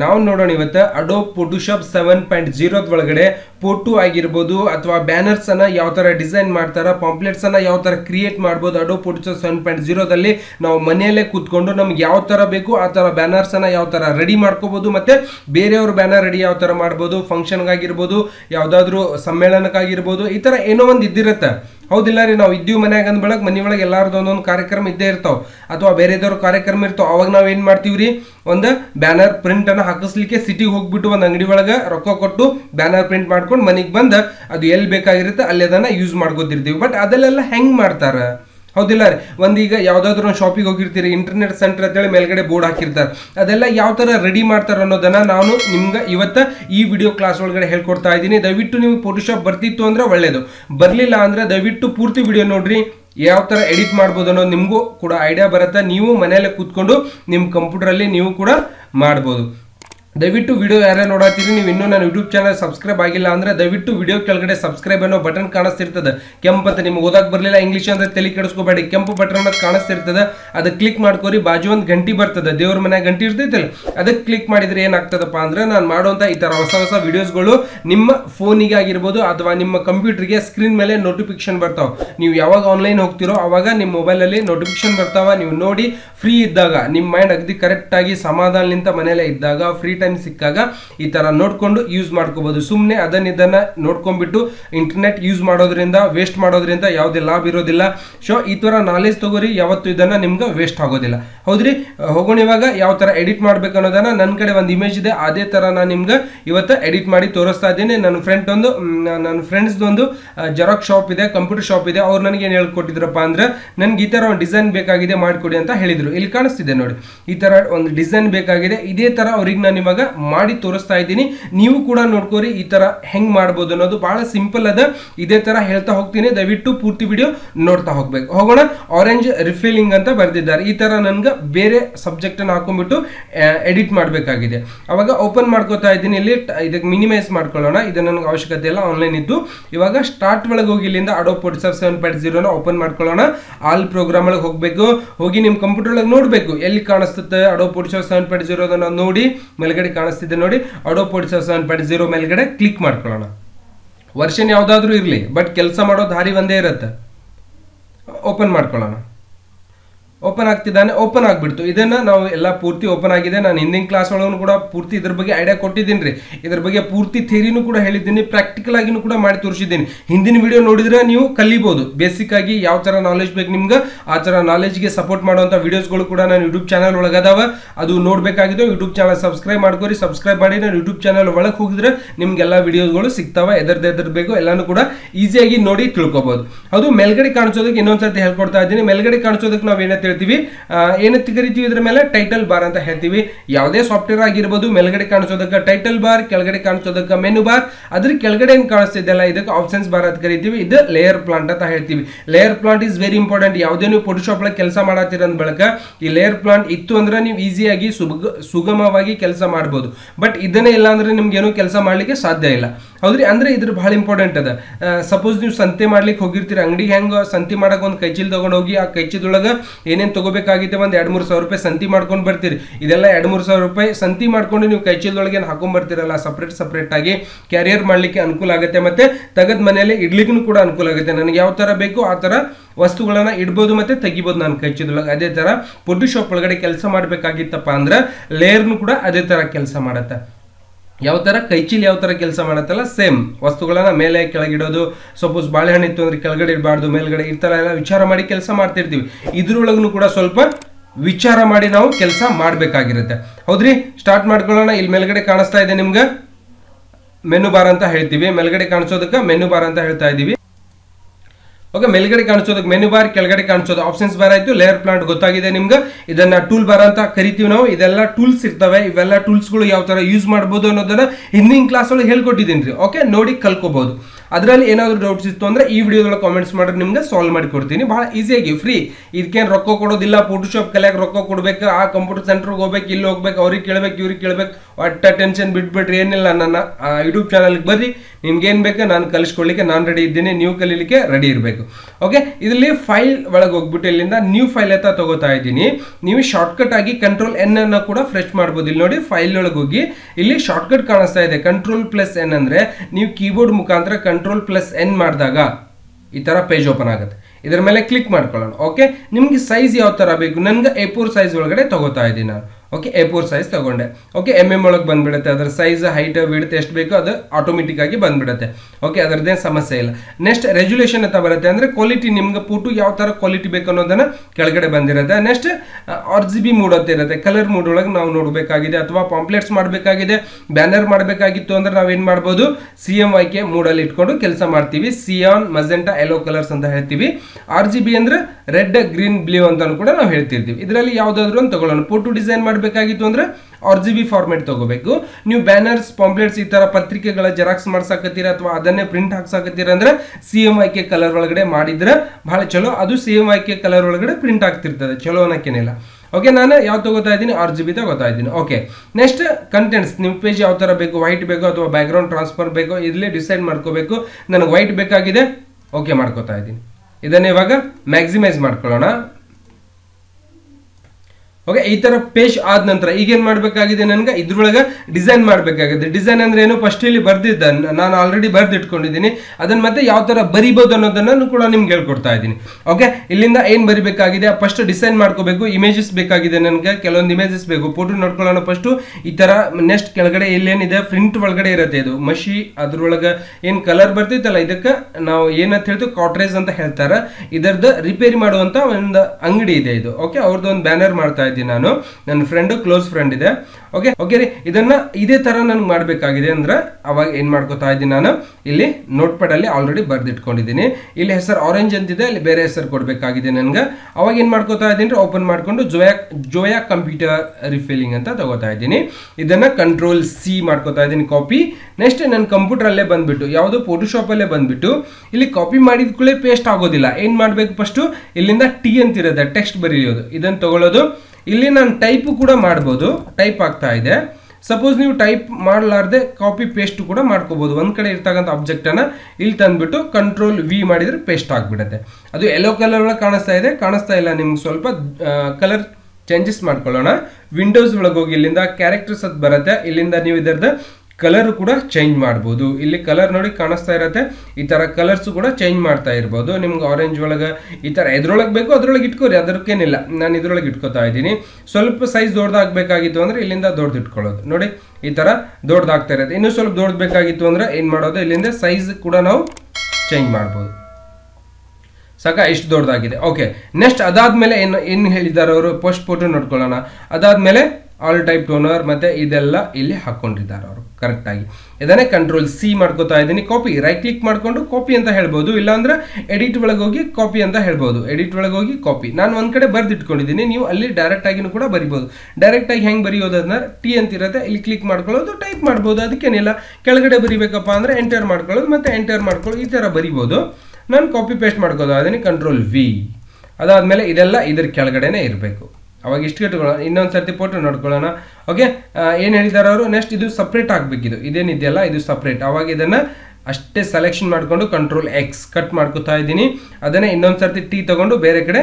ನಾವು ನೋಡೋಣ ಇವತ್ತು ಅಡೋ ಫೋಟೋಶಾಪ್ ಸೆವೆನ್ ಪಾಯಿಂಟ್ ಜೀರೋದ ಒಳಗಡೆ ಫೋಟೋ ಆಗಿರ್ಬೋದು ಅಥವಾ ಬ್ಯಾನರ್ಸ್ ಅನ್ನ ಯಾವ ಥರ ಡಿಸೈನ್ ಮಾಡ್ತಾರೆ ಪಾಂಪ್ಲೆಟ್ಸನ್ನು ಯಾವ ಥರ ಕ್ರಿಯೇಟ್ ಮಾಡ್ಬೋದು ಅಡೋ ಫೋಟೋಶಾಪ್ ಸೆವೆನ್ ಪಾಯಿಂಟ್ ಜೀರೋದಲ್ಲಿ ನಾವು ಮನೆಯಲ್ಲೇ ಕೂತ್ಕೊಂಡು ನಮ್ಗೆ ಯಾವ ಥರ ಬೇಕು ಆ ಥರ ಬ್ಯಾನರ್ಸ್ ಅನ್ನ ಯಾವ ಥರ ರೆಡಿ ಮಾಡ್ಕೋಬಹುದು ಮತ್ತೆ ಬೇರೆಯವ್ರ ಬ್ಯಾನರ್ ರೆಡಿ ಯಾವ ಥರ ಮಾಡ್ಬೋದು ಫಂಕ್ಷನ್ಗಾಗಿರ್ಬೋದು ಯಾವುದಾದ್ರೂ ಸಮ್ಮೇಳನಕ್ಕಾಗಿರ್ಬೋದು ಈ ಥರ ಏನೋ ಒಂದು ಇದ್ದಿರುತ್ತೆ. ಹೌದಿಲ್ಲ ರೀ, ನಾವು ಇದ್ದೀವಿ ಮನ್ಯಾಗ ಅಂದ ಬೆಳಗ್ಗೆ ಮನೆ ಒಳಗೆ ಎಲ್ಲಾರ್ದು ಒಂದೊಂದು ಕಾರ್ಯಕ್ರಮ ಇದ್ದೇ ಇರ್ತಾವ. ಅಥವಾ ಬೇರೆದವ್ರ ಕಾರ್ಯಕ್ರಮ ಇರ್ತಾವ, ಅವಾಗ ನಾವು ಏನು ಮಾಡ್ತೀವಿ ರೀ, ಒಂದು ಬ್ಯಾನರ್ ಪ್ರಿಂಟ್ ಅನ್ನು ಹಾಕಿಸ್ಲಿಕ್ಕೆ ಸಿಟಿಗೆ ಹೋಗ್ಬಿಟ್ಟು ಒಂದು ಅಂಗಡಿ ಒಳಗೆ ರೊಕ್ಕ ಕೊಟ್ಟು ಬ್ಯಾನರ್ ಪ್ರಿಂಟ್ ಮಾಡ್ಕೊಂಡು ಮನೆಗೆ ಬಂದು ಅದು ಎಲ್ಲಿ ಬೇಕಾಗಿರುತ್ತೆ ಅಲ್ಲಿ ಅದನ್ನು ಯೂಸ್ ಮಾಡ್ಕೋತಿರ್ತೀವಿ. ಬಟ್ ಅದಲ್ಲೆಲ್ಲ ಹೆಂಗೆ ಮಾಡ್ತಾರ? ಹೌದಿಲ್ಲ ರೀ. ಒಂದೀಗ ಯಾವುದಾದ್ರು ಒಂದು ಶಾಪಿಗೆ ಹೋಗಿರ್ತೀರಿ ಇಂಟರ್ನೆಟ್ ಸೆಂಟರ್ ಅಂತೇಳಿ ಮೇಲ್ಗಡೆ ಬೋರ್ಡ್ ಹಾಕಿರ್ತಾರೆ. ಅದೆಲ್ಲ ಯಾವ ಥರ ರೆಡಿ ಮಾಡ್ತಾರೆ ಅನ್ನೋದನ್ನು ನಾನು ನಿಮ್ಗೆ ಇವತ್ತು ಈ ವಿಡಿಯೋ ಕ್ಲಾಸ್ ಒಳಗಡೆ ಹೇಳ್ಕೊಡ್ತಾ ಇದ್ದೀನಿ. ದಯವಿಟ್ಟು ನೀವು ಫೋಟೋಶಾಪ್ ಬರ್ತಿತ್ತು ಅಂದರೆ ಒಳ್ಳೆಯದು ಬರಲಿಲ್ಲ ಅಂದ್ರೆ ದಯವಿಟ್ಟು ಪೂರ್ತಿ ವಿಡಿಯೋ ನೋಡಿರಿ. ಯಾವ ಥರ ಎಡಿಟ್ ಮಾಡ್ಬೋದು ಅನ್ನೋದು ನಿಮಗೂ ಕೂಡ ಐಡಿಯಾ ಬರುತ್ತೆ. ನೀವು ಮನೆಯಲ್ಲೇ ಕೂತ್ಕೊಂಡು ನಿಮ್ಮ ಕಂಪ್ಯೂಟರಲ್ಲಿ ನೀವು ಕೂಡ ಮಾಡ್ಬೋದು. ದಯವಿಟ್ಟು ವಿಡಿಯೋ ಯಾರೇ ನೋಡತ್ತೀರಿ ನೀವು ಇನ್ನೂ ನನ್ನ ಯೂಟ್ಯೂಬ್ ಚಾನಲ್ ಸಬ್ಸ್ಕ್ರೈಬ್ ಆಗಿಲ್ಲ ಅಂದ್ರೆ ದಯವಿಟ್ಟು ವಿಡಿಯೋ ಕೆಳಗಡೆ ಸಬ್ಸ್ಕ್ರೈಬ್ ಅನ್ನೋ ಬಟನ್ ಕಾಣಿಸ್ತಿರ್ತದೆ. ಕೆಂಪು ಅಂತ ನಿಮ್ಗೆ ಓದಕ್ಕೆ ಬರಲಿಲ್ಲ ಇಂಗ್ಲೀಷ್ ಅಂದ್ರೆ ತಲೆ ಕೆಡಿಸ್ಕೋಬೇಡಿ. ಕೆಂಪು ಬಟನ್ ಅನ್ನೋದು ಕಾಣಿಸ್ತಿರ್ತದೆ. ಅದಕ್ಕೆ ಕ್ಲಿಕ್ ಮಾಡ್ಕೋರಿ, ಬಾಜು ಒಂದು ಗಂಟಿ ಬರ್ತದೆ. ದೇವ್ರ ಮನ್ಯಾಗ ಗಂಟೆ ಇರ್ತೈತಲ್ಲ, ಅದಕ್ಕೆ ಕ್ಲಿಕ್ ಮಾಡಿದರೆ ಏನಾಗ್ತದಪ್ಪ ಅಂದ್ರೆ ನಾನು ಮಾಡುವಂಥ ಈ ಥರ ಹೊಸ ಹೊಸ ವಿಡಿಯೋಸ್ಗಳು ನಿಮ್ಮ ಫೋನಿಗೆ ಆಗಿರ್ಬೋದು ಅಥವಾ ನಿಮ್ಮ ಕಂಪ್ಯೂಟರ್ಗೆ ಸ್ಕ್ರೀನ್ ಮೇಲೆ ನೋಟಿಫಿಕೇಶನ್ ಬರ್ತಾವೆ. ನೀವು ಯಾವಾಗ ಆನ್ಲೈನ್ ಹೋಗ್ತಿರೋ ಅವಾಗ ನಿಮ್ಮ ಮೊಬೈಲಲ್ಲಿ ನೋಟಿಫಿಕೇಶನ್ ಬರ್ತಾವೆ. ನೀವು ನೋಡಿ ಫ್ರೀ ಇದ್ದಾಗ, ನಿಮ್ಮ ಮೈಂಡ್ ಅಗದಿ ಕರೆಕ್ಟಾಗಿ ಸಮಾಧಾನಲಿಂತ ಮನೆಯಲ್ಲೇ ಇದ್ದಾಗ ಫ್ರೀ ಟೈಮ್ ಸಿಕ್ಕಾಗ ಈ ತರ ನೋಡ್ಕೊಂಡು ಯೂಸ್ ಮಾಡ್ಕೋಬಹುದು ಸುಮ್ಮನೆ ಅದನ್ನ ಇದನ್ನ ನೋಡ್ಕೊಂಡ್ಬಿಟ್ಟು ಇಂಟರ್ನೆಟ್ ಯೂಸ್ ಮಾಡೋದ್ರಿಂದ ವೇಸ್ಟ್ ಮಾಡೋದ್ರಿಂದ ಯಾವುದೇ ಲಾಭ ಇರೋದಿಲ್ಲ. ಸೊ ಈ ತರ ನಾಲೆಜ್ ತಗೋರಿ, ಯಾವತ್ತು ಇದನ್ನ ನಿಮ್ಗೆ ವೇಸ್ಟ್ ಆಗೋದಿಲ್ಲ. ಹೌದ್ರಿ? ಹೋಗೋಣ ಇವಾಗ ಯಾವ ತರ ಎಡಿಟ್ ಮಾಡ್ಬೇಕು ಅನ್ನೋದನ್ನ ನನ್ನ ಕಡೆ ಒಂದು ಇಮೇಜ್ ಇದೆ. ಅದೇ ತರ ನಾನು ನಿಮ್ಗೆ ಇವತ್ತು ಎಡಿಟ್ ಮಾಡಿ ತೋರಿಸ್ತಾ ಇದ್ದೀನಿ. ನನ್ನ ಫ್ರೆಂಡ್ ಒಂದು ನನ್ನ ಫ್ರೆಂಡ್ಸ್ ಒಂದು ಜೆರಾಕ್ಸ್ ಶಾಪ್ ಇದೆ ಕಂಪ್ಯೂಟರ್ ಶಾಪ್ ಇದೆ. ಅವ್ರು ನನಗೆ ಏನು ಹೇಳ್ಕೊಟ್ಟಿದ್ರಪ್ಪ ಅಂದ್ರೆ, ನನ್ಗೆ ಈ ತರ ಒಂದು ಡಿಸೈನ್ ಬೇಕಾಗಿದೆ ಮಾಡ್ಕೊಡಿ ಅಂತ ಹೇಳಿದ್ರು. ಇಲ್ಲಿ ಕಾಣಿಸ್ತಿದೆ ನೋಡಿ. ಈ ತರ ಒಂದು ಡಿಸೈನ್ ಬೇಕಾಗಿದೆ. ಇದೇ ತರ ಅವ್ರಿಗೆ ನಾನು ಮಾಡಿ ತೋರಿಸ್ತಾ ಇದ್ದೀನಿ. ನೀವು ಕೂಡ ನೋಡ್ಕೋರಿ, ಈ ತರ ಹೆಂಗ್ ಮಾಡ್ಬೋದು ಅನ್ನೋದು ಬಹಳ ಸಿಂಪಲ್ ಅದ. ಇದೇ ತರ ಹೇಳ್ತಾ ಹೋಗ್ತೀನಿ. ದಯವಿಟ್ಟು ಪೂರ್ತಿ ವಿಡಿಯೋ ನೋಡ್ತಾ ಹೋಗ್ಬೇಕು. ಹೋಗೋಣ ಆರೆಂಜ್ ರಿಫಿಲಿಂಗ್ ಅಂತ ಬರೆದಿದ್ದಾರೆ. ಈ ತರ ನನ್ಗೆ ಬೇರೆ ಸಬ್ಜೆಕ್ಟ್ ಅನ್ನು ಹಾಕೊಂಡ್ಬಿಟ್ಟು ಎಡಿಟ್ ಮಾಡಬೇಕಾಗಿದೆ. ಅವಾಗ ಓಪನ್ ಮಾಡ್ಕೋತಾ ಇದ್ದೀನಿ. ಇಲ್ಲಿ ಇದಕ್ಕೆ ಮಿನಿಮೈಸ್ ಮಾಡ್ಕೊಳ್ಳೋಣ. ಇದು ನನಗೆ ಅವಶ್ಯಕತೆ ಇಲ್ಲ. ಆನ್ಲೈನ್ ಇದ್ದು. ಇವಾಗ ಸ್ಟಾರ್ಟ್ ಒಳಗೆ ಹೋಗಿ ಇಲ್ಲಿಂದ ಅಡೋ ಫೋಟೋಶಾಪ್ ಸೆವೆನ್ ಪಾಯಿಂಟ್ ಜೀರೋನ ಓಪನ್ ಮಾಡ್ಕೊಳ್ಳೋಣ. ಆಲ್ ಪ್ರೋಗ್ರಾಮ್ ಒಳಗೆ ಹೋಗಬೇಕು. ಹೋಗಿ ನಿಮ್ಮ ಕಂಪ್ಯೂಟರ್ ಒಳಗೆ ನೋಡಬೇಕು. ಎಲ್ಲಿ ಕಾಣಿಸ್ತದೆ ಅಡೋ ಫೋಟೋಶಾಪ್ ಸೆವೆನ್ ಪಾಯಿಂಟ್ ಜೀರೋದನ್ನು ನೋಡಿ. ಮೇಲ್ಗಡೆ ಕಾಣಿಸ್ತಿದೆ ನೋಡಿ. Adobe Photoshop seven point zero ಮೇಲ್ಗಡೆ ಕ್ಲಿಕ್ ಮಾಡ್ಕೊಳ್ಳೋಣ. ವರ್ಷನ್ ಯಾವುದಾದ್ರೂ ಇರಲಿ ಬಟ್ ಕೆಲಸ ಮಾಡೋ ದಾರಿ ಒಂದೇ ಇರುತ್ತೆ. ಓಪನ್ ಮಾಡ್ಕೊಳ್ಳೋಣ. ಓಪನ್ ಆಗ್ತಿದ್ದಾನೆ ಓಪನ್ ಆಗಿಬಿಡ್ತು. ಇದನ್ನ ನಾವು ಎಲ್ಲ ಪೂರ್ತಿ ಓಪನ್ ಆಗಿದೆ. ನಾನು ಹಿಂದಿನ ಕ್ಲಾಸ್ ಒಳಗೂ ಕೂಡ ಪೂರ್ತಿ ಇದ್ರ ಬಗ್ಗೆ ಐಡಿಯಾ ಕೊಟ್ಟಿದ್ದೀನಿ ರೀ. ಇದ್ರ ಬಗ್ಗೆ ಪೂರ್ತಿ ಥೇರಿನೂ ಕೂಡ ಹೇಳಿದ್ದೀನಿ ಪ್ರಾಕ್ಟಿಕಲ್ ಆಗಿನೂ ಕೂಡ ಮಾಡಿ ತೋರಿಸಿದ್ದೀನಿ. ಹಿಂದಿನ ವಿಡಿಯೋ ನೋಡಿದ್ರೆ ನೀವು ಕಲಿಬಹುದು ಬೇಸಿಕ್ ಆಗಿ ಯಾವ ತರ ನಾಲೆಜ್ ಬೇಕು ನಿಮ್ಗೆ, ಆ ತರ ನಾಲೆಜ್ಗೆ ಸಪೋರ್ಟ್ ಮಾಡುವಂತ ವಿಡಿಯೋಸ್ಗಳು ಕೂಡ ನಾನು ಯೂಟ್ಯೂಬ್ ಚಾನಲ್ ಒಳಗೆ ಅದು ನೋಡಬೇಕಾಗಿದ್ದು ಯೂಟ್ಯೂಬ್ ಚಾನಲ್ ಸಬ್ಸ್ಕ್ರೈಬ್ ಮಾಡ್ಕೊರಿ. ಸಬ್ಸ್ಕ್ರೈಬ್ ಮಾಡಿ ನಾನು ಯೂಟ್ಯೂಬ್ ಚಾನಲ್ ಒಳಗೆ ಹೋಗಿದ್ರೆ ನಿಮಗೆಲ್ಲ ವಿಡಿಯೋಸ್ಗಳು ಸಿಗ್ತಾವ, ಎದರ್ದು ಎದರ್ ಬೇಕು, ಎಲ್ಲಾನು ಕೂಡ ಈಸಿಯಾಗಿ ನೋಡಿ ತಿಳ್ಕೊಬಹುದು ಅದು ಮೇಲ್ಗಡೆ ಕಾಣಿಸೋದಕ್ಕೆ ಇನ್ನೊಂದ್ಸರ್ತಿ ಹೇಳ್ಕೊಡ್ತಾ ಇದ್ದೀನಿ. ಮೇಲ್ಗಡೆ ಕಾಣಿಸೋದಕ್ಕೆ ನಾವು ಏನಂತ ಹೇಳ್ತೀವಿ. ಏನಂತ ಕರಿತೀವಿ ಇದ್ರ ಮೇಲೆ? ಟೈಟಲ್ ಬಾರ್ ಅಂತ ಹೇಳ್ತೀವಿ. ಯಾವುದೇ ಸಾಫ್ಟ್ವೇರ್ ಆಗಿರ್ಬೋದು, ಮೇಲ್ಗಡೆ ಕಾಣಿಸೋದಕ್ಕೆ ಟೈಟಲ್ ಬಾರ್ ಕೆಳಗಡೆ ಕಾಣಿಸೋದಕ್ಕೆ ಮೆನು ಬಾರ್ ಅದ್ರ ಕೆಳಗಡೆ ಏನು ಕಾಣಿಸ್ತಿದ್ದಲ್ಲ ಇದಕ್ಕೆ ಆಪ್ಷನ್ಸ್ ಬಾರ್ ಅಂತ ಕರಿತೀವಿ. ಇದು ಲೇಯರ್ ಪ್ಲಾಂಟ್ ಅಂತ ಹೇಳ್ತೀವಿ. Layer plant is very important ಯಾವುದೇ ನೀವು ಫೋಟೋಶಾಪ್ ಕೆಲಸ ಮಾಡತ್ತೀರ ಬಳಕ ಈ ಲೇಯರ್ ಪ್ಲಾಂಟ್ ಇತ್ತು ಅಂದ್ರೆ ನೀವು ಈಸಿಯಾಗಿ ಸುಗ ಸುಗಮವಾಗಿ ಕೆಲಸ ಮಾಡ್ಬೋದು. ಬಟ್ ಇದನ್ನೇ ಇಲ್ಲ ಅಂದ್ರೆ ನಿಮ್ಗೆ ಏನೂ ಕೆಲಸ ಮಾಡ್ಲಿಕ್ಕೆ ಸಾಧ್ಯ ಇಲ್ಲ. ಹೌದ್ರಿ? ಅಂದ್ರೆ ಇದ್ರ ಬಹಳ ಇಂಪಾರ್ಟೆಂಟ್ ಅದ. ಸಪೋಸ್ ನೀವು ಸಂತೆ ಮಾಡ್ಲಿಕ್ಕೆ ಹೋಗಿರ್ತೀರಿ, ಅಂಗಡಿಗೆ ಹೆಂಗ ಸಂತಿ ಮಾಡಕ್ಕೆ ಒಂದು ಕೈಚೀಲ್ ತಗೊಂಡೋಗಿ ಆ ಕೈಚಿದೊಳಗೆ ಏನೇನ್ ತಗೋಬೇಕಾಗಿದೆ ಒಂದು ಎರಡು ಮೂರು ಸಾವಿರ ರೂಪಾಯಿ ಸಂತಿ ಮಾಡ್ಕೊಂಡು ಬರ್ತೀರಿ. ಇದೆಲ್ಲ ಎರಡು ಮೂರು ಸಾವಿರ ರೂಪಾಯಿ ಸಂತಿ ಮಾಡ್ಕೊಂಡು ನೀವು ಕೈಚೀಲದೊಳಗೆ ಚೀಲದೊಳಗೆ ಹಾಕೊಂಡ್ ಬರ್ತೀರಲ್ಲ ಸಪ್ರೇಟ್ ಸಪ್ರೇಟ್ ಆಗಿ ಕ್ಯಾರಿಯರ್ ಮಾಡಲಿಕ್ಕೆ ಅನುಕೂಲ ಆಗುತ್ತೆ ಮತ್ತೆ ತೆಗೆದ ಮನೆಯಲ್ಲಿ ಇಡ್ಲಿಕ್ಕೂ ಕೂಡ ಅನುಕೂಲ ಆಗುತ್ತೆ. ನನಗೆ ಯಾವ ತರ ಬೇಕು ಆ ತರ ವಸ್ತುಗಳನ್ನ ಇಡ್ಬೋದು ಮತ್ತೆ ತೆಗಿಬೋದು ನಾನು ಕೈಚೀಲದೊಳಗೆ. ಅದೇ ತರ ಶಾಪ್ ಒಳಗಡೆ ಕೆಲಸ ಮಾಡಬೇಕಾಗಿತ್ತಪ್ಪ ಅಂದ್ರೆ ಲೇಯರ್ನು ಕೂಡ ಅದೇ ತರ ಕೆಲಸ ಮಾಡತ್ತೆ. ಯಾವ ತರ ಕೈಚೀಲಿ ಯಾವ ತರ ಕೆಲಸ ಮಾಡತ್ತಲ್ಲ? ಸೇಮ್ ವಸ್ತುಗಳನ್ನ ಮೇಲೆ ಕೆಳಗಿಡೋದು ಸಪೋಸ್ ಬಾಳೆಹಣ್ಣು ಇತ್ತು ಅಂದ್ರೆ ಕೆಳಗಡೆ ಇಡಬಾರ್ದು, ಮೇಲ್ಗಡೆ ಈ ತರ ಎಲ್ಲ ವಿಚಾರ ಮಾಡಿ ಕೆಲಸ ಮಾಡ್ತಿರ್ತೀವಿ. ಇದ್ರೊಳಗೂ ಕೂಡ ಸ್ವಲ್ಪ ವಿಚಾರ ಮಾಡಿ ನಾವು ಕೆಲಸ ಮಾಡಬೇಕಾಗಿರುತ್ತೆ. ಹೌದ್ರಿ? ಸ್ಟಾರ್ಟ್ ಮಾಡ್ಕೊಳ್ಳೋಣ. ಇಲ್ಲಿ ಮೇಲ್ಗಡೆ ಕಾಣಿಸ್ತಾ ಇದೆ ನಿಮ್ಗೆ. ಮೆನು ಬಾರ್ ಅಂತ ಹೇಳ್ತೀವಿ. ಮೇಲ್ಗಡೆ ಕಾಣಿಸೋದಕ್ಕೆ ಮೆನು ಬಾರ್ ಅಂತ ಹೇಳ್ತಾ ಇದೀವಿ. ಓಕೆ ಮೇಲ್ಗಡೆ ಕಾಣಿಸೋದಕ್ಕೆ ಮೆನು ಬಾರ್ ಕೆಳಗಡೆ ಕಾಣಿಸೋದು. ಆಪ್ಷನ್ಸ್ ಬಾರ್ ಆಯಿತು ಲೇಯರ್ ಪ್ಲಾಂಟ್ ಗೊತ್ತಾಗಿದೆ ನಿಮ್ಗೆ. ಇದನ್ನ ಟೂಲ್ ಬಾರ್ ಅಂತ ಕರಿತೀವಿ ನಾವು. ಇದೆಲ್ಲ ಟೂಲ್ಸ್ ಇರ್ತವೆ. ಇವೆಲ್ಲ ಟೂಲ್ಸ್ಗಳು ಯಾವ ತರ ಯೂಸ್ ಮಾಡ್ಬೋದು ಅನ್ನೋದನ್ನ ಹಿಂದಿನ ಕ್ಲಾಸ್ ಒಳಗೆ ಹೇಳ್ಕೊಟ್ಟಿದ್ದೀನಿ ರೀ. ಓಕೆ ನೋಡಿ ಕಲ್ಕೋಬಹುದು ಅದರಲ್ಲಿ ಏನಾದರೂ ಡೌಟ್ಸ್ ಇತ್ತು ಅಂದ್ರೆ ಈ ವಿಡಿಯೋದೊಳಗೆ ಕಾಮೆಂಟ್ಸ್ ಮಾಡಿದ್ರೆ ನಿಮ್ಗೆ ಸಾಲ್ವ್ ಮಾಡಿ ಕೊಡ್ತೀನಿ. ಬಹಳ ಈಸಿಯಾಗಿ ಫ್ರೀ ಇದಕ್ಕೇನು ರೊಕ್ಕ ಕೊಡೋದಿಲ್ಲ ಫೋಟೋಶಾಪ್ ಕಲಿಯಾಗ ರೊಕ್ಕ ಕೊಡ್ಬೇಕು, ಆ ಕಂಪ್ಯೂಟರ್ ಸೆಂಟರ್ಗೆ ಹೋಗ್ಬೇಕು, ಇಲ್ಲಿ ಹೋಗ್ಬೇಕು, ಅವ್ರಿಗೆ ಕೇಳಬೇಕು, ಇವ್ರಿಗೆ ಕೇಳಬೇಕು. ಒಟ್ಟ ಟೆನ್ಷನ್ ಬಿಟ್ಬಿಟ್ರಿ, ಏನಿಲ್ಲ ನನ್ನ ಯೂಟ್ಯೂಬ್ ಚಾನಲ್ಗೆ ಬರ್ರಿ. ನಿಮ್ಗೆ ಏನ್ ಬೇಕು, ನಾನು ಕಲಿಸ್ಕೊಳ್ಳಿಕ್ಕೆ ನಾನು ರೆಡಿ ಇದ್ದೀನಿ. ನೀವು ಕಲೀಲಿಕ್ಕೆ ರೆಡಿ ಇರಬೇಕು. ಮಾಡಬೇಕು ಓಕೆ ಇದರಲ್ಲಿ ಫೈಲ್ ಒಳಗೆ ಹೋಗ್ಬಿಟ್ಟು ಇಲ್ಲಿಂದ ನ್ಯೂ ಫೈಲ್ ಅಂತ ತಗೋತಾ ಇದ್ದೀನಿ. ನೀವು ಶಾರ್ಟ್ಕಟ್ ಆಗಿ ಕಂಟ್ರೋಲ್ ಎನ್ ಅನ್ನು ಕೂಡ ಫ್ರೆಶ್ ಮಾಡ್ಬೋದು. ಇಲ್ಲಿ ನೋಡಿ ಫೈಲ್ ಒಳಗೆ ಹೋಗಿ ಇಲ್ಲಿ ಶಾರ್ಟ್ಕಟ್ ಕಾಣಿಸ್ತಾ ಇದೆ. ಕಂಟ್ರೋಲ್ ಪ್ಲಸ್ ಎನ್ ಅಂದ್ರೆ ನೀವು ಕೀಬೋರ್ಡ್ ಮುಖಾಂತರ ಕಂಟ್ರೋಲ್ ಪ್ಲಸ್ ಎನ್ ಮಾಡಿದಾಗ ಈ ತರ ಪೇಜ್ ಓಪನ್ ಆಗುತ್ತೆ. ಇದರ ಮೇಲೆ ಕ್ಲಿಕ್ ಮಾಡ್ಕೊಳ್ಳೋಣ. ಓಕೆ ನಿಮ್ಗೆ ಸೈಜ್ ಯಾವ ತರ ಬೇಕು? ನನ್ಗೆ ಎ ಸೈಜ್ ಒಳಗಡೆ ತಗೋತಾ ಇದ್ದೀನಿ ನಾನು. ಓಕೆ ಎ ಫೋರ್ ಸೈಜ್ ತಗೊಂಡೆ. ಓಕೆ ಎಂ ಎಂ ಒಳಗೆ ಬಂದ್ಬಿಡುತ್ತೆ. ಅದರ ಸೈಜ್ ಹೈಟ್ ವಿಡ್ತ್ ಎಷ್ಟು ಬೇಕೋ ಅದು ಆಟೋಮೆಟಿಕ್ ಆಗಿ ಬಂದ್ಬಿಡುತ್ತೆ. ಓಕೆ ಅದರದ್ದೇನು ಸಮಸ್ಯೆ ಇಲ್ಲ. ನೆಕ್ಸ್ಟ್ ರೆಜುಲೇಷನ್ ಅಂತ ಬರುತ್ತೆ ಅಂದರೆ ಕ್ವಾಲಿಟಿ ನಿಮ್ಗೆ ಫೋಟೋ ಯಾವ ಥರ ಕ್ವಾಲಿಟಿ ಬೇಕು ಅನ್ನೋದನ್ನು ಕೆಳಗಡೆ ಬಂದಿರುತ್ತೆ. Next R G B mode ಅಂತ ಇರುತ್ತೆ. ಕಲರ್ ಮೂಡ್ ಒಳಗೆ ನಾವು ನೋಡಬೇಕಾಗಿದೆ ಅಥವಾ ಪಾಂಪ್ಲೆಟ್ಸ್ ಮಾಡಬೇಕಾಗಿದೆ ಬ್ಯಾನರ್ ಮಾಡಬೇಕಾಗಿತ್ತು ಅಂದ್ರೆ ನಾವು ಏನು ಮಾಡ್ಬೋದು? ಸಿ ಎಂ ವೈ ಕೆ ಮೂಡಲ್ಲಿ ಇಟ್ಕೊಂಡು ಕೆಲಸ ಮಾಡ್ತೀವಿ. ಸಿಯಾನ್ ಮಜೆಂಟಾ ಎಲ್ಲೋ ಕಲರ್ಸ್ ಅಂತ ಹೇಳ್ತೀವಿ. ಆರ್ ಜಿ ಬಿ ಅಂದ್ರೆ ರೆಡ್ ಗ್ರೀನ್ ಬ್ಲೂ ಅಂತಲೂ ಕೂಡ ನಾವು ಹೇಳ್ತಿರ್ತೀವಿ. ಇದರಲ್ಲಿ ಯಾವುದಾದ್ರೂ ಒಂದು ತಗೊಳ್ಳೋಣ. ಫೋಟೋ ಡಿಸೈನ್ ಮಾಡಬೇಕಾಗಿತ್ತು ಅಂದರೆ ಆರ್ ಜಿ ಬಿ ಫಾರ್ಮೆಟ್ ತಗೋಬೇಕು. ನೀವು ಬ್ಯಾನರ್ಸ್ ಪಾಂಪ್ಲೆಟ್ಸ್ ಈ ಥರ ಪತ್ರಿಕೆಗಳ ಜೆರಾಕ್ಸ್ ಮಾಡ್ಸಾಕತ್ತೀರ ಅಥವಾ ಅದನ್ನೇ ಪ್ರಿಂಟ್ ಹಾಕ್ಸಾಕತ್ತೀರ ಅಂದ್ರೆ ಸಿ ಎಂ ಕೆ ಕಲರ್ ಒಳಗಡೆ ಮಾಡಿದ್ರೆ ಭಾಳ ಚಲೋ. ಅದು ಸಿ ಎಂ ಕೆ ಕಲರ್ ಒಳಗಡೆ ಪ್ರಿಂಟ್ ಆಗ್ತಿರ್ತದೆ. ಚಲೋ ಅನ್ನೋಕ್ಕೇನಿಲ್ಲ. ಓಕೆ ನಾನು ಯಾವ ತಗೋತಾ ಇದ್ದೀನಿ? ಆರ್ ಜಿ ಬಿ ತಗೋತಾ ಇದ್ದೀನಿ. ಓಕೆ ನೆಕ್ಸ್ಟ್ ಕಂಟೆಂಟ್ಸ್ ನಿಮ್ಮ ಪೇಜ್ ಯಾವ ಥರ ಬೇಕು? ವೈಟ್ ಬೇಕು ಅಥವಾ ಬ್ಯಾಕ್ಗ್ರೌಂಡ್ ಟ್ರಾನ್ಸ್ಫರ್ ಬೇಕು? ಇಲ್ಲೇ ಡಿಸೈಡ್ ಮಾಡ್ಕೋಬೇಕು. ನನಗೆ ವೈಟ್ ಬೇಕಾಗಿದೆ. ಓಕೆ ಮಾಡ್ಕೋತಾ ಇದ್ದೀನಿ. ಇದನ್ನು ಇವಾಗ ಮ್ಯಾಕ್ಸಿಮೈಸ್ ಮಾಡ್ಕೊಳ್ಳೋಣ. ಓಕೆ ಈ ತರ ಪೇಜ್ ಆದ ನಂತರ ಈಗೇನು ಮಾಡಬೇಕಾಗಿದೆ ನನಗೆ? ಇದ್ರೊಳಗೆ ಡಿಸೈನ್ ಮಾಡಬೇಕಾಗಿದೆ. ಡಿಸೈನ್ ಅಂದ್ರೆ ಏನು? ಫಸ್ಟ್ ಇಲ್ಲಿ ಬರ್ದಿದ್ದ, ನಾನು ಆಲ್ರೆಡಿ ಬರ್ದಿಟ್ಕೊಂಡಿದ್ದೀನಿ. ಅದನ್ನ ಮತ್ತೆ ಯಾವ ತರ ಬರಿಬೋದು ಅನ್ನೋದನ್ನ ಕೂಡ ನಿಮ್ಗೆ ಹೇಳ್ಕೊಡ್ತಾ ಇದ್ದೀನಿ. ಓಕೆ ಇಲ್ಲಿಂದ ಏನು ಬರಿಬೇಕಾಗಿದೆ? ಫಸ್ಟ್ ಡಿಸೈನ್ ಮಾಡ್ಕೋಬೇಕು ಇಮೇಜಸ್ ಬೇಕಾಗಿದೆ ನನಗೆ, ಕೆಲವೊಂದು ಇಮೇಜಸ್ ಬೇಕು. ಫೋಟೋ ನೋಡ್ಕೊಳ್ಳೋಣ ಫಸ್ಟ್ ಈ ತರ ನೆಕ್ಸ್ಟ್ ಕೆಳಗಡೆ ಇಲ್ಲೇನಿದೆ ಪ್ರಿಂಟ್ ಒಳಗಡೆ ಇರುತ್ತೆ ಇದು. ಮಷಿ, ಅದ್ರೊಳಗೆ ಏನ್ ಕಲರ್ ಬರ್ತೈತಲ್ಲ ಇದಕ್ಕೆ ನಾವು ಏನಂತ ಹೇಳ್ತೀವಿ? ಕಾಟ್ರೇಜ್ ಅಂತ ಹೇಳ್ತಾರೆ. ಇದರದ್ದು ರಿಪೇರಿ ಮಾಡುವಂತ ಒಂದು ಅಂಗಡಿ ಇದೆ ಇದು. ಓಕೆ ಅವ್ರದ್ದು ಒಂದು ಬ್ಯಾನರ್ ಮಾಡ್ತಾ ಇದ್ದೀನಿ ನಾನು. ನನ್ನ ಫ್ರೆಂಡ್ ಕ್ಲೋಸ್ ಫ್ರೆಂಡ್ ಇದೆ. ಓಕೆ ಓಕೆ ರೀ? ಇದನ್ನ ಇದೇ ತರ ನನಗೆ ಮಾಡಬೇಕಾಗಿದೆ ಅಂದರೆ ಅವಾಗ ಏನು ಮಾಡ್ಕೋತಾ ಇದ್ದೀನಿ ನಾನು? ಇಲ್ಲಿ ನೋಟ್ ಪ್ಯಾಡ್ ಅಲ್ಲಿ ಆಲ್ರೆಡಿ ಬರೆದಿಟ್ಕೊಂಡಿದ್ದೀನಿ. ಇಲ್ಲಿ ಹೆಸರು ಆರೆಂಜ್ ಅಂತಿದೆ, ಅಲ್ಲಿ ಬೇರೆ ಹೆಸರು ಕೊಡಬೇಕಾಗಿದೆ ನನಗೆ. ಅವಾಗ ಏನು ಮಾಡ್ಕೋತಾ ಇದ್ದೀನಿ ಓಪನ್ ಮಾಡ್ಕೊಂಡು ಜೋಯಾ ಜೋಯಾ ಕಂಪ್ಯೂಟರ್ ರಿಫಿಲಿಂಗ್ ಅಂತ ತಗೋತಾ ಇದ್ದೀನಿ. ಇದನ್ನ ಕಂಟ್ರೋಲ್ ಸಿ ಮಾಡ್ಕೋತಾ ಇದ್ದೀನಿ ಕಾಪಿ ನೆಕ್ಸ್ಟ್ ನನ್ನ ಕಂಪ್ಯೂಟರ್ ಅಲ್ಲೇ ಬಂದ್ಬಿಟ್ಟು, ಯಾವುದು ಫೋಟೋಶಾಪ್ ಅಲ್ಲೇ ಬಂದ್ಬಿಟ್ಟು, ಇಲ್ಲಿ ಕಾಪಿ ಮಾಡಿದ ಕೂಡಲೇ ಪೇಸ್ಟ್ ಆಗೋದಿಲ್ಲ. ಏನು ಮಾಡಬೇಕು ಫಸ್ಟು ಇಲ್ಲಿಂದ ಟಿ ಅಂತಿರೋದು ಟೆಕ್ಸ್ಟ್ ಬರೆಯೋದು. ಇದನ್ನ ತಗೊಳ್ಳೋದು. ಇಲ್ಲಿ ನಾನು ಟೈಪ್ ಕೂಡ ಮಾಡ್ಬೋದು. ಟೈಪ್ ಆಗ್ತಾ ಇದೆ. ಸಪೋಸ್ ನೀವು ಟೈಪ್ ಮಾಡಲಾರ್ದೆ ಕಾಪಿ ಪೇಸ್ಟ್ ಕೂಡ ಮಾಡ್ಕೋಬೋದು. ಒಂದು ಕಡೆ ಇರ್ತಕ್ಕಂಥ ಆಬ್ಜೆಕ್ಟ್ ಅನ್ನ ಇಲ್ಲಿ ತಂದುಬಿಟ್ಟು ಕಂಟ್ರೋಲ್ ವಿ ಮಾಡಿದರೆ ಪೇಸ್ಟ್ ಆಗಿಬಿಡುತ್ತೆ. ಅದು ಎಲ್ಲೋ ಕಲರ್ ಒಳಗೆ ಕಾಣಿಸ್ತಾ ಇದೆ. ಕಾಣಿಸ್ತಾ ಇಲ್ಲ ನಿಮ್ಗೆ ಸ್ವಲ್ಪ ಕಲರ್ ಚೇಂಜಸ್ ಮಾಡ್ಕೊಳ್ಳೋಣ. ವಿಂಡೋಸ್ ಒಳಗೆ ಹೋಗಿ ಇಲ್ಲಿಂದ ಕ್ಯಾರೆಕ್ಟರ್ಸ್ ಅದು ಬರುತ್ತೆ. ಇಲ್ಲಿಂದ ನೀವು ಇದರದ ಕಲರ್ ಕೂಡ ಚೇಂಜ್ ಮಾಡ್ಬೋದು. ಇಲ್ಲಿ ಕಲರ್ ನೋಡಿ ಕಾಣಿಸ್ತಾ ಇರತ್ತೆ. ಈ ತರ ಕಲರ್ಸ್ ಕೂಡ ಚೇಂಜ್ ಮಾಡ್ತಾ ಇರ್ಬೋದು. ನಿಮ್ಗೆ ಆರೆಂಜ್ ಒಳಗೆ ಈ ತರ ಎದ್ರೊಳಗೆ ಬೇಕು, ಅದ್ರೊಳಗೆ ಇಟ್ಕೋರಿ. ಅದಕ್ಕೇನಿಲ್ಲ ನಾನು ಇದ್ರೊಳಗೆ ಇಟ್ಕೋತಾ ಇದ್ದೀನಿ. ಸ್ವಲ್ಪ ಸೈಜ್ ದೊಡ್ಡದಾಗಬೇಕಾಗಿತ್ತು ಅಂದ್ರೆ ಇಲ್ಲಿಂದ ದೊಡ್ಡದು ಇಟ್ಕೊಳ್ಳೋದು. ನೋಡಿ, ಈ ತರ ದೊಡ್ಡದಾಗ್ತಾ ಇರತ್ತೆ. ಇನ್ನೂ ಸ್ವಲ್ಪ ದೊಡ್ಡಬೇಕಾಗಿತ್ತು ಅಂದ್ರೆ ಏನ್ ಮಾಡೋದು? ಇಲ್ಲಿಂದ ಸೈಜ್ ಕೂಡ ನಾವು ಚೇಂಜ್ ಮಾಡ್ಬೋದು. ಸಾಕ, ಇಷ್ಟು ದೊಡ್ಡದಾಗಿದೆ ಓಕೆ ನೆಕ್ಸ್ಟ್ ಅದಾದ್ಮೇಲೆ ಏನು ಏನು ಹೇಳಿದ್ದಾರೆ ಅವರು? ಪೋಸ್ಟ್ ಫೋಟೋ ನೋಡ್ಕೊಳ್ಳೋಣ. ಅದಾದ್ಮೇಲೆ ಆಲ್ ಟೈಪ್ ಟೋನರ್ ಮತ್ತೆ ಇದೆಲ್ಲ ಇಲ್ಲಿ ಹಾಕೊಂಡಿದ್ದಾರೆ ಅವರು. ಕರೆಕ್ಟಾಗಿ ಇದನ್ನೇ ಕಂಟ್ರೋಲ್ ಸಿ ಮಾಡ್ಕೋತಾ ಇದ್ದೀನಿ. ಕಾಪಿ ರೈಟ್ ಕ್ಲಿಕ್ ಮಾಡಿಕೊಂಡು ಕಾಪಿ ಅಂತ ಹೇಳ್ಬೋದು. ಇಲ್ಲಾಂದ್ರೆ ಎಡಿಟ್ ಒಳಗೆ ಹೋಗಿ ಕಾಪಿ ಅಂತ ಹೇಳ್ಬೋದು. ಎಡಿಟ್ ಒಳಗೆ ಹೋಗಿ ಕಾಪಿ ನಾನು ಒಂದು ಕಡೆ ಬರೆದಿಟ್ಕೊಂಡಿದ್ದೀನಿ. ನೀವು ಅಲ್ಲಿ ಡೈರೆಕ್ಟ್ ಆಗಿನೂ ಕೂಡ ಬರಿಬೋದು. ಡೈರೆಕ್ಟ್ ಆಗಿ ಹೆಂಗ್ ಬರೆಯೋದನ್ನ ಟಿ ಅಂತಿರತ್ತೆ. ಇಲ್ಲಿ ಕ್ಲಿಕ್ ಮಾಡ್ಕೊಳ್ಳೋದು ಟೈಪ್ ಮಾಡ್ಬೋದು. ಅದಕ್ಕೇನಿಲ್ಲ. ಕೆಳಗಡೆ ಬರಿಬೇಕಪ್ಪ ಅಂದರೆ ಎಂಟರ್ ಮಾಡ್ಕೊಳ್ಳೋದು ಮತ್ತು ಎಂಟರ್ ಮಾಡ್ಕೊಳ್ಳೋದು ಈ ಥರ ಬರಿಬೋದು. ನಾನು ಕಾಪಿ ಪೇಸ್ಟ್ ಮಾಡ್ಕೋದು ಅದನ್ನ ಕಂಟ್ರೋಲ್ ವಿ ಅದಾದಮೇಲೆ ಇದೆಲ್ಲ ಇದ್ರ ಕೆಳಗಡೆನೇ ಇರಬೇಕು. ಅವಾಗ ಇಷ್ಟು ಇಟ್ಕೊಳ್ಳೋಣ ಇನ್ನೊಂದು ಸರ್ತಿ ಫೋಟೋ ನೋಡ್ಕೊಳ್ಳೋಣ. ಓಕೆ ಏನು ಹೇಳಿದ್ದಾರೆ ಅವರು? ನೆಕ್ಸ್ಟ್ ಇದು ಸಪ್ರೇಟ್ ಆಗಬೇಕಿದು. ಇದೇನಿದೆಯಲ್ಲ ಇದು ಸಪ್ರೇಟ್ ಅವಾಗ ಇದನ್ನು ಅಷ್ಟೇ ಸೆಲೆಕ್ಷನ್ ಮಾಡಿಕೊಂಡು ಕಂಟ್ರೋಲ್ ಎಕ್ಸ್ ಕಟ್ ಮಾಡ್ಕೋತಾ ಇದ್ದೀನಿ. ಅದನ್ನೇ ಇನ್ನೊಂದು ಸರ್ತಿ ಟೀ ತೊಗೊಂಡು ಬೇರೆ ಕಡೆ